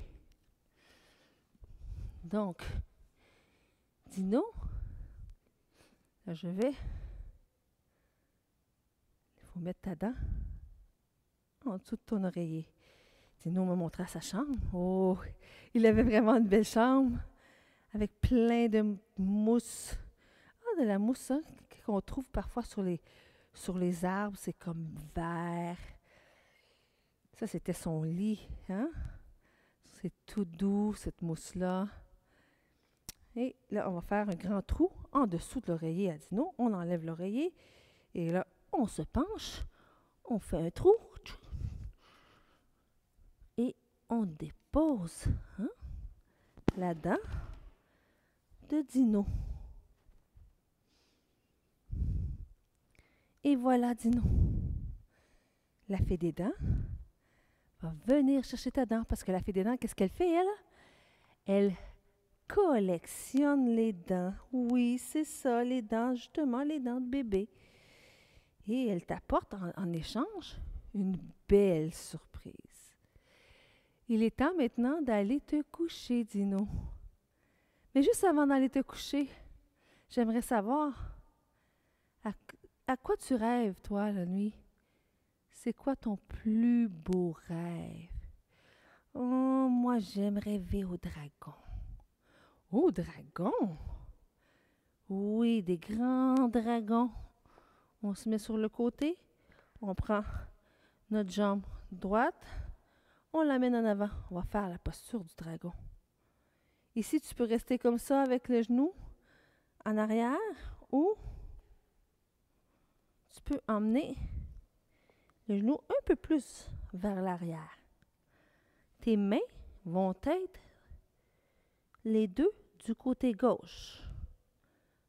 Donc, Dino, là je vais. Il faut mettre ta dent en dessous de ton oreiller. Dino m'a montré sa chambre. Oh, il avait vraiment une belle chambre avec plein de mousse. De la mousse qu'on trouve parfois sur les, sur les arbres. C'est comme vert. Ça, c'était son lit. Hein? C'est tout doux, cette mousse-là. Et là, on va faire un grand trou en dessous de l'oreiller à Dino. On enlève l'oreiller. Et là, on se penche. On fait un trou. Et on dépose hein, la dent de Dino. Et voilà Dino. La fée des dents va venir chercher ta dent parce que la fée des dents, qu'est-ce qu'elle fait, elle? Elle collectionne les dents. Oui, c'est ça, les dents, justement, les dents de bébé. Et elle t'apporte en, échange une belle surprise. Il est temps maintenant d'aller te coucher, Dino. Mais juste avant d'aller te coucher, j'aimerais savoir à, quoi tu rêves, toi, la nuit? C'est quoi ton plus beau rêve? Oh, moi, j'aime rêver au dragon. Au dragon? Oui, des grands dragons. On se met sur le côté, on prend notre jambe droite, on l'amène en avant. On va faire la posture du dragon. Ici, tu peux rester comme ça avec le genou en arrière ou tu peux emmener le genou un peu plus vers l'arrière. Tes mains vont être les deux du côté gauche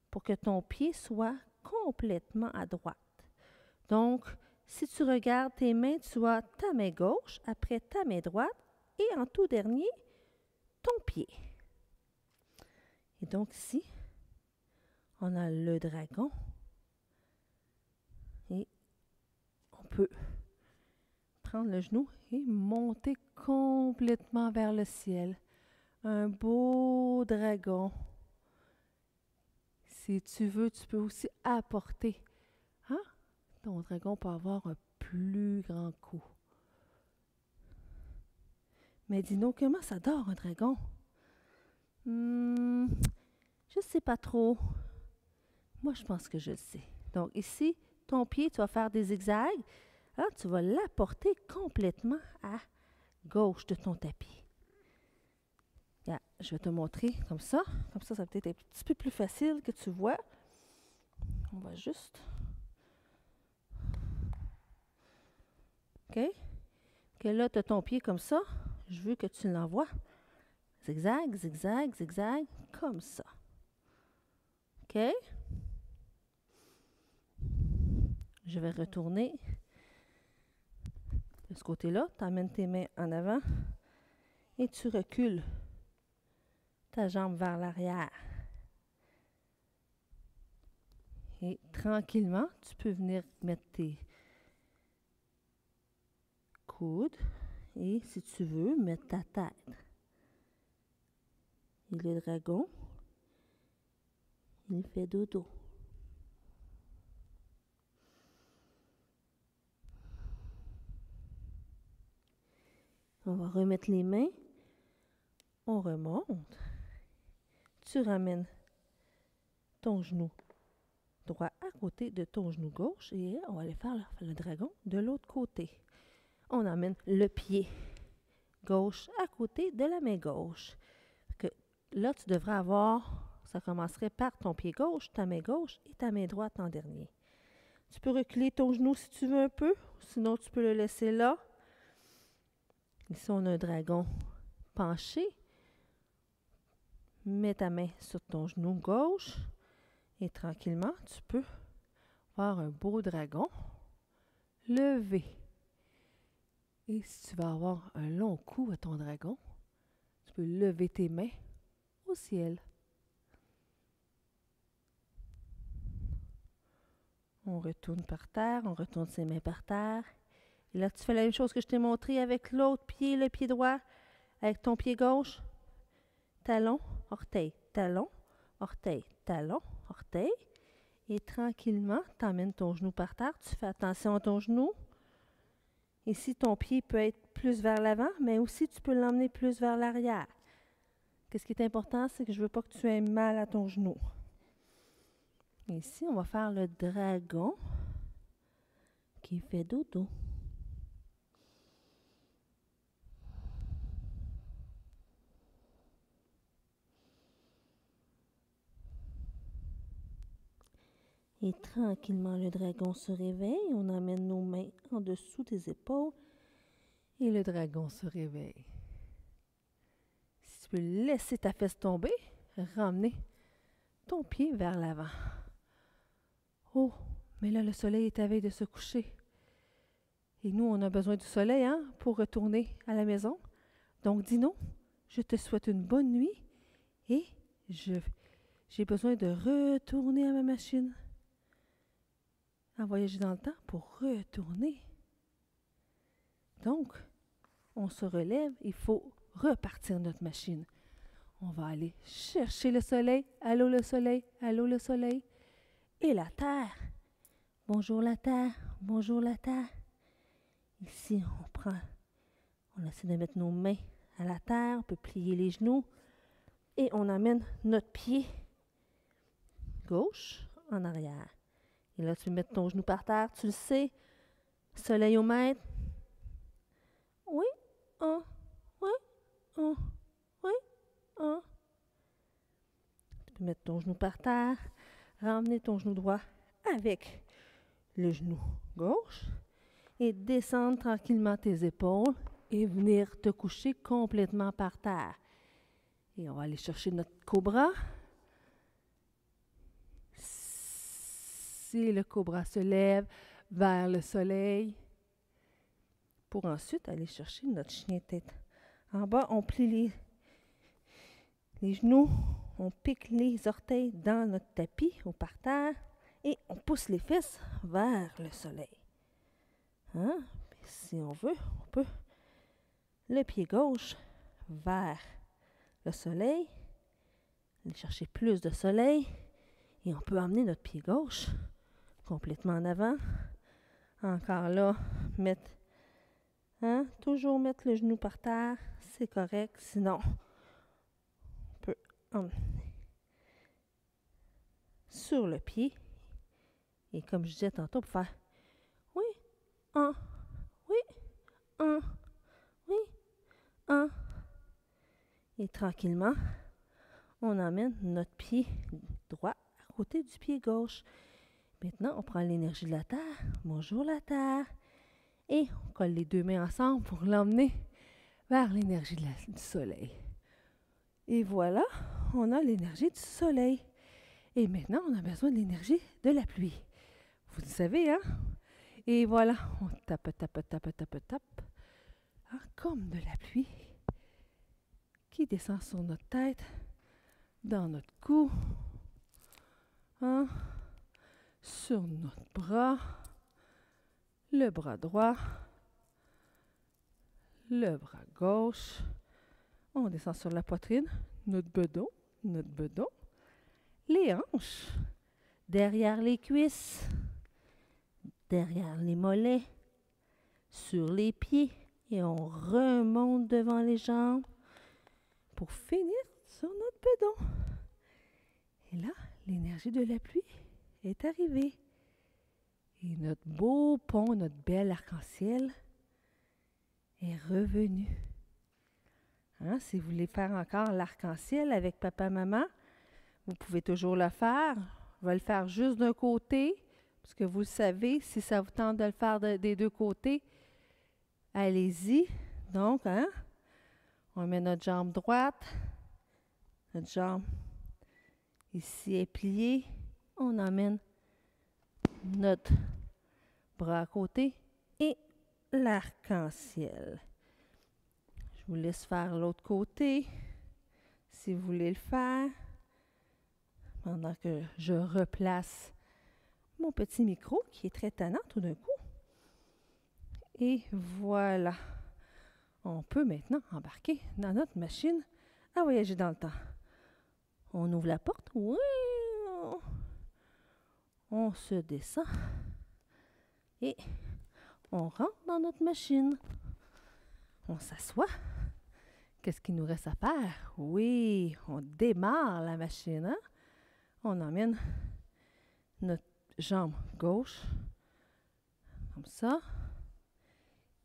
pour que ton pied soit complètement à droite. Donc, si tu regardes tes mains, tu as ta main gauche, après ta main droite et en tout dernier, ton pied. Et donc ici, on a le dragon peut prendre le genou et monter complètement vers le ciel. Un beau dragon. Si tu veux, tu peux aussi apporter. Hein? Ton dragon peut avoir un plus grand coup. Mais dis-nous, comment ça dort un dragon? Hmm, je ne sais pas trop. Moi, je pense que je le sais. Donc ici, ton pied, tu vas faire des zigzags. Hein, tu vas l'apporter complètement à gauche de ton tapis. je vais te montrer comme ça. Comme ça, ça va peut-être un petit peu plus facile que tu vois. On va juste. OK? OK, là, tu as ton pied comme ça. Je veux que tu l'envoies. Zigzag, zigzag, zigzag, comme ça. OK? Je vais retourner de ce côté-là. Tu amènes tes mains en avant et tu recules ta jambe vers l'arrière. Et tranquillement, tu peux venir mettre tes coudes et si tu veux, mettre ta tête. Et le dragon, il fait dodo. On va remettre les mains. On remonte. Tu ramènes ton genou droit à côté de ton genou gauche et on va aller faire le, dragon de l'autre côté. On amène le pied gauche à côté de la main gauche. Que là, tu devrais avoir, ça commencerait par ton pied gauche, ta main gauche et ta main droite en dernier. Tu peux reculer ton genou si tu veux un peu, sinon tu peux le laisser là. Ici, on a un dragon penché. Mets ta main sur ton genou gauche et tranquillement, tu peux voir un beau dragon levé. Et si tu vas avoir un long coup à ton dragon, tu peux lever tes mains au ciel. On retourne par terre, on retourne ses mains par terre. Et là, tu fais la même chose que je t'ai montré avec l'autre pied, le pied droit, avec ton pied gauche. Talon, orteil, talon, orteil, talon, orteil. Et tranquillement, tu emmènes ton genou par terre. Tu fais attention à ton genou. Ici, ton pied peut être plus vers l'avant, mais aussi tu peux l'emmener plus vers l'arrière. Qu'est-ce qui est important, c'est que je ne veux pas que tu aies mal à ton genou. Ici, on va faire le dragon qui fait dodo. Et tranquillement, le dragon se réveille. On amène nos mains en dessous des épaules. Et le dragon se réveille. Si tu peux laisser ta fesse tomber, ramener ton pied vers l'avant. Oh, mais là, le soleil est à veille de se coucher. Et nous, on a besoin du soleil hein, pour retourner à la maison. Donc, dis nous je te souhaite une bonne nuit et j'ai besoin de retourner à ma machine voyager dans le temps pour retourner. Donc, on se relève, il faut repartir notre machine. On va aller chercher le soleil. Allô le soleil, allô le soleil? Et la terre? Bonjour la terre, bonjour la terre. Ici, on prend, on essaie de mettre nos mains à la terre, on peut plier les genoux et on amène notre pied gauche en arrière. Là, tu mets ton genou par terre, tu le sais. Soleil au maître. Oui, un, oui, un, oui, un. Tu peux mettre ton genou par terre, ramener ton genou droit avec le genou gauche et descendre tranquillement tes épaules et venir te coucher complètement par terre. Et on va aller chercher notre cobra. Le cobra se lève vers le soleil pour ensuite aller chercher notre chien tête. En bas, on plie les, genoux, on pique les orteils dans notre tapis au parterre et on pousse les fesses vers le soleil. Hein? Si on veut, on peut le pied gauche vers le soleil, aller chercher plus de soleil, et on peut emmener notre pied gauche complètement en avant. Encore là, mettre, hein, toujours mettre le genou par terre, c'est correct. Sinon, on peut sur le pied. Et comme je disais tantôt, pour faire oui, un, oui, un, oui, un. Et tranquillement, on emmène notre pied droit à côté du pied gauche. Maintenant, on prend l'énergie de la terre. Bonjour la terre. Et on colle les deux mains ensemble pour l'emmener vers l'énergie du soleil. Et voilà, on a l'énergie du soleil. Et maintenant, on a besoin de l'énergie de la pluie. Vous le savez, hein? Et voilà, on tape, tape, tape, tape, tape. Hein, comme de la pluie qui descend sur notre tête, dans notre cou. Hein? Sur notre bras, le bras droit, le bras gauche. On descend sur la poitrine, notre bedon, notre bedon, les hanches, derrière les cuisses, derrière les mollets, sur les pieds et on remonte devant les jambes pour finir sur notre bedon. Et là, l'énergie de la pluie est arrivé. Et notre beau pont, notre bel arc-en-ciel est revenu. Hein, si vous voulez faire encore l'arc-en-ciel avec papa-maman, vous pouvez toujours le faire. Je vais le faire juste d'un côté, parce que vous le savez, si ça vous tente de le faire des deux côtés, allez-y. Donc, hein, on met notre jambe droite, notre jambe ici est pliée, on emmène notre bras à côté et l'arc-en-ciel. Je vous laisse faire l'autre côté si vous voulez le faire pendant que je replace mon petit micro qui est très tannant tout d'un coup. Et voilà. On peut maintenant embarquer dans notre machine à voyager dans le temps. On ouvre la porte. Oui on se descend et on rentre dans notre machine. On s'assoit. Qu'est-ce qu'il nous reste à faire? Oui, on démarre la machine. Hein? On emmène notre jambe gauche, comme ça.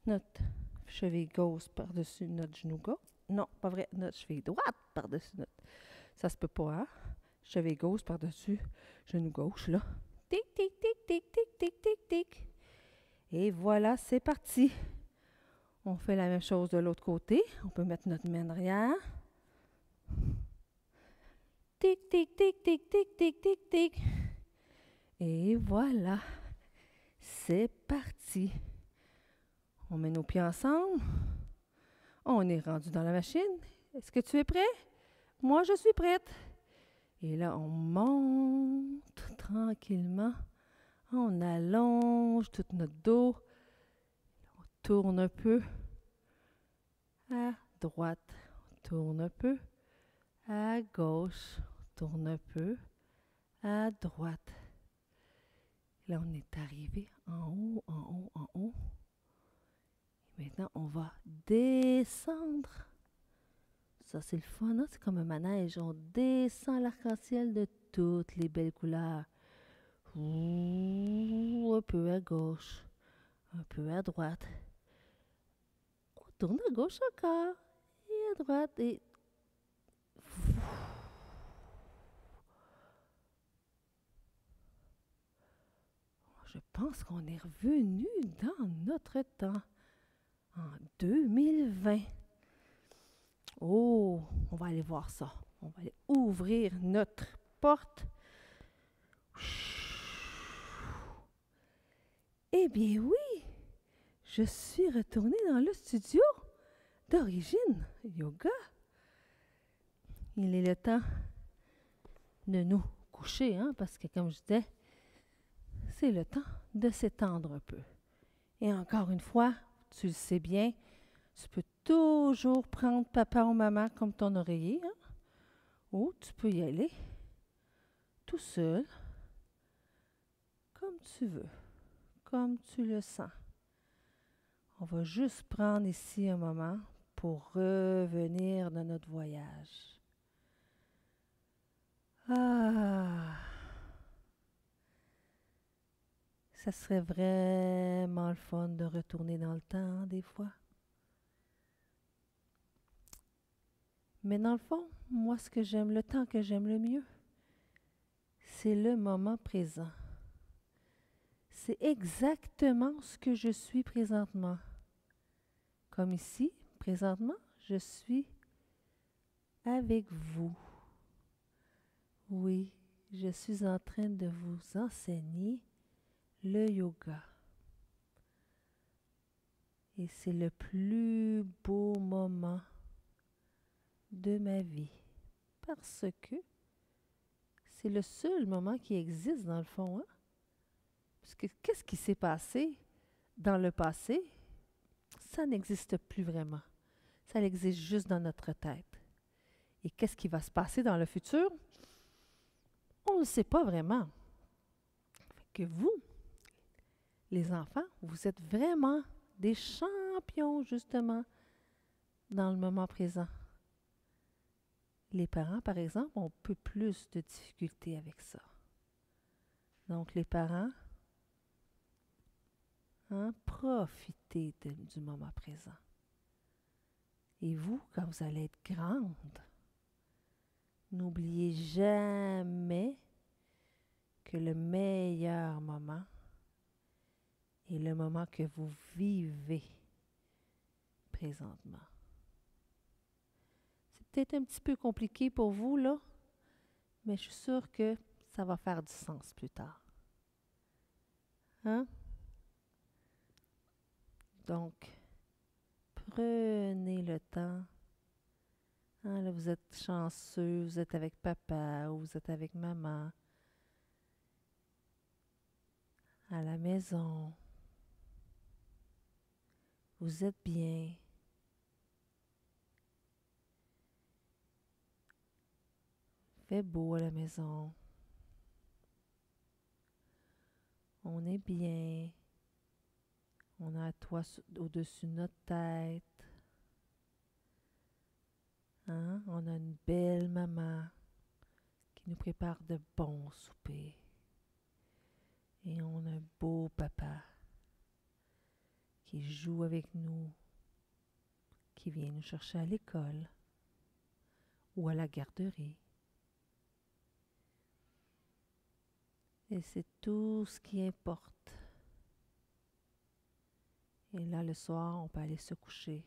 Notre cheville gauche par-dessus notre genou gauche. Non, pas vrai, notre cheville droite par-dessus notre. Ça se peut pas, hein? Cheville gauche par-dessus genou gauche, là. Tic, tic, tic, tic, tic, tic, tic, tic. Et voilà, c'est parti. On fait la même chose de l'autre côté. On peut mettre notre main derrière. Tic, tic, tic, tic, tic, tic, tic, tic. Et voilà. C'est parti. On met nos pieds ensemble. On est rendu dans la machine. Est-ce que tu es prêt? Moi, je suis prête. Et là, on monte tranquillement. On allonge tout notre dos. On tourne un peu à droite. On tourne un peu à gauche. On tourne un peu à droite. Là, on est arrivé en haut, en haut, en haut. Et maintenant, on va descendre ça, c'est le fun, hein? c'est comme un manège. On descend l'arc-en-ciel de toutes les belles couleurs. un peu à gauche, un peu à droite. On tourne à gauche encore, et à droite, et... Je pense qu'on est revenu dans notre temps, en 2020. Oh, on va aller voir ça. On va aller ouvrir notre porte. Eh bien oui, je suis retournée dans le studio d'origine yoga. Il est le temps de nous coucher, hein, parce que comme je disais, c'est le temps de s'étendre un peu. Et encore une fois, tu le sais bien, tu peux toujours prendre papa ou maman comme ton oreiller, hein? ou tu peux y aller tout seul, comme tu veux, comme tu le sens. On va juste prendre ici un moment pour revenir dans notre voyage. Ah, ça serait vraiment le fun de retourner dans le temps des fois. Mais dans le fond, moi, ce que j'aime, le temps que j'aime le mieux, c'est le moment présent. C'est exactement ce que je suis présentement. Comme ici, présentement, je suis avec vous. Oui, je suis en train de vous enseigner le yoga. Et c'est le plus beau moment de ma vie. Parce que c'est le seul moment qui existe dans le fond. Hein? Parce que qu'est-ce qui s'est passé dans le passé? Ça n'existe plus vraiment. Ça existe juste dans notre tête. Et qu'est-ce qui va se passer dans le futur? On ne sait pas vraiment. que vous, les enfants, vous êtes vraiment des champions justement dans le moment présent. Les parents, par exemple, ont peu plus de difficultés avec ça. Donc, les parents, hein, profitez du moment présent. Et vous, quand vous allez être grande, n'oubliez jamais que le meilleur moment est le moment que vous vivez présentement peut-être un petit peu compliqué pour vous, là, mais je suis sûre que ça va faire du sens plus tard. Hein? Donc, prenez le temps. Hein, là, vous êtes chanceux, vous êtes avec papa ou vous êtes avec maman. À la maison. Vous êtes bien. Fait beau à la maison. On est bien. On a un au-dessus de notre tête. Hein? On a une belle maman qui nous prépare de bons soupers. Et on a un beau papa qui joue avec nous, qui vient nous chercher à l'école ou à la garderie. Et c'est tout ce qui importe. Et là, le soir, on peut aller se coucher.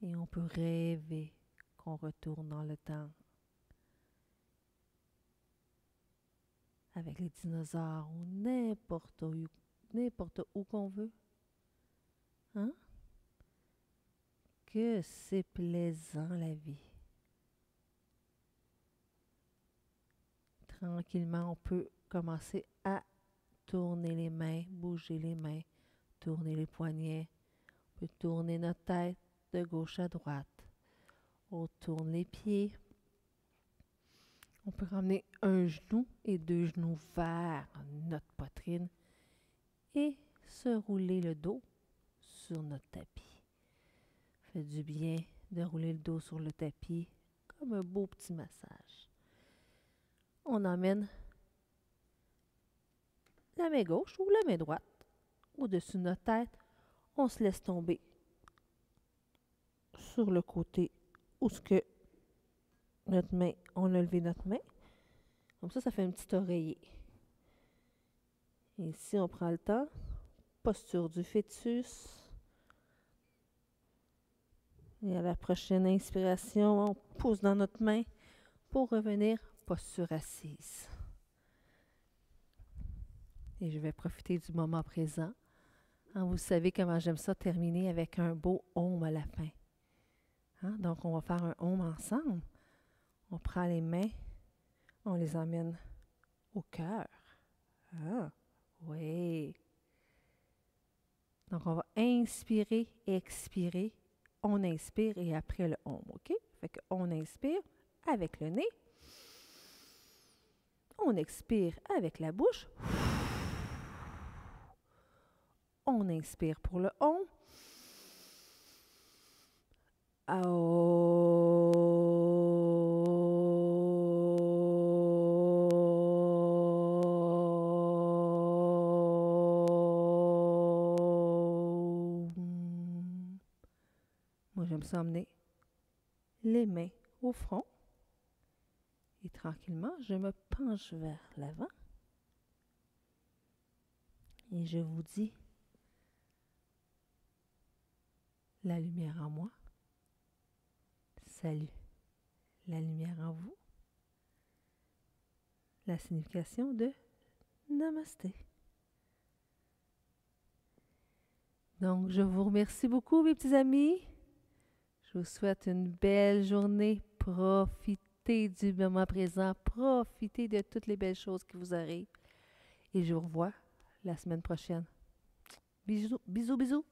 Et on peut rêver qu'on retourne dans le temps. Avec les dinosaures ou n'importe où, qu'on veut. Hein? Que c'est plaisant la vie. Tranquillement, on peut commencer à tourner les mains, bouger les mains, tourner les poignets. On peut tourner notre tête de gauche à droite. On tourne les pieds. On peut ramener un genou et deux genoux vers notre poitrine et se rouler le dos sur notre tapis. Fait du bien de rouler le dos sur le tapis comme un beau petit massage on emmène la main gauche ou la main droite au-dessus de notre tête. On se laisse tomber sur le côté où ce que notre main, on a levé notre main. Comme ça, ça fait un petit oreiller. Et ici, on prend le temps. Posture du fœtus. Et à la prochaine inspiration, on pousse dans notre main pour revenir posture assise. Et je vais profiter du moment présent. Hein, vous savez comment j'aime ça terminer avec un beau home à la fin. Hein, donc, on va faire un home ensemble. On prend les mains, on les emmène au cœur. Ah, oui. Donc, on va inspirer, expirer. On inspire et après le on, OK? Fait qu'on inspire avec le nez. On expire avec la bouche. On inspire pour le on. Moi, j'aime ça les mains au front. Et tranquillement, je me penche vers l'avant. Et je vous dis, la lumière en moi. Salut, la lumière en vous. La signification de Namasté. Donc, je vous remercie beaucoup, mes petits amis. Je vous souhaite une belle journée. Profitez du moment présent. Profitez de toutes les belles choses qui vous arrivent. Et je vous revois la semaine prochaine. Bisous, bisous, bisous.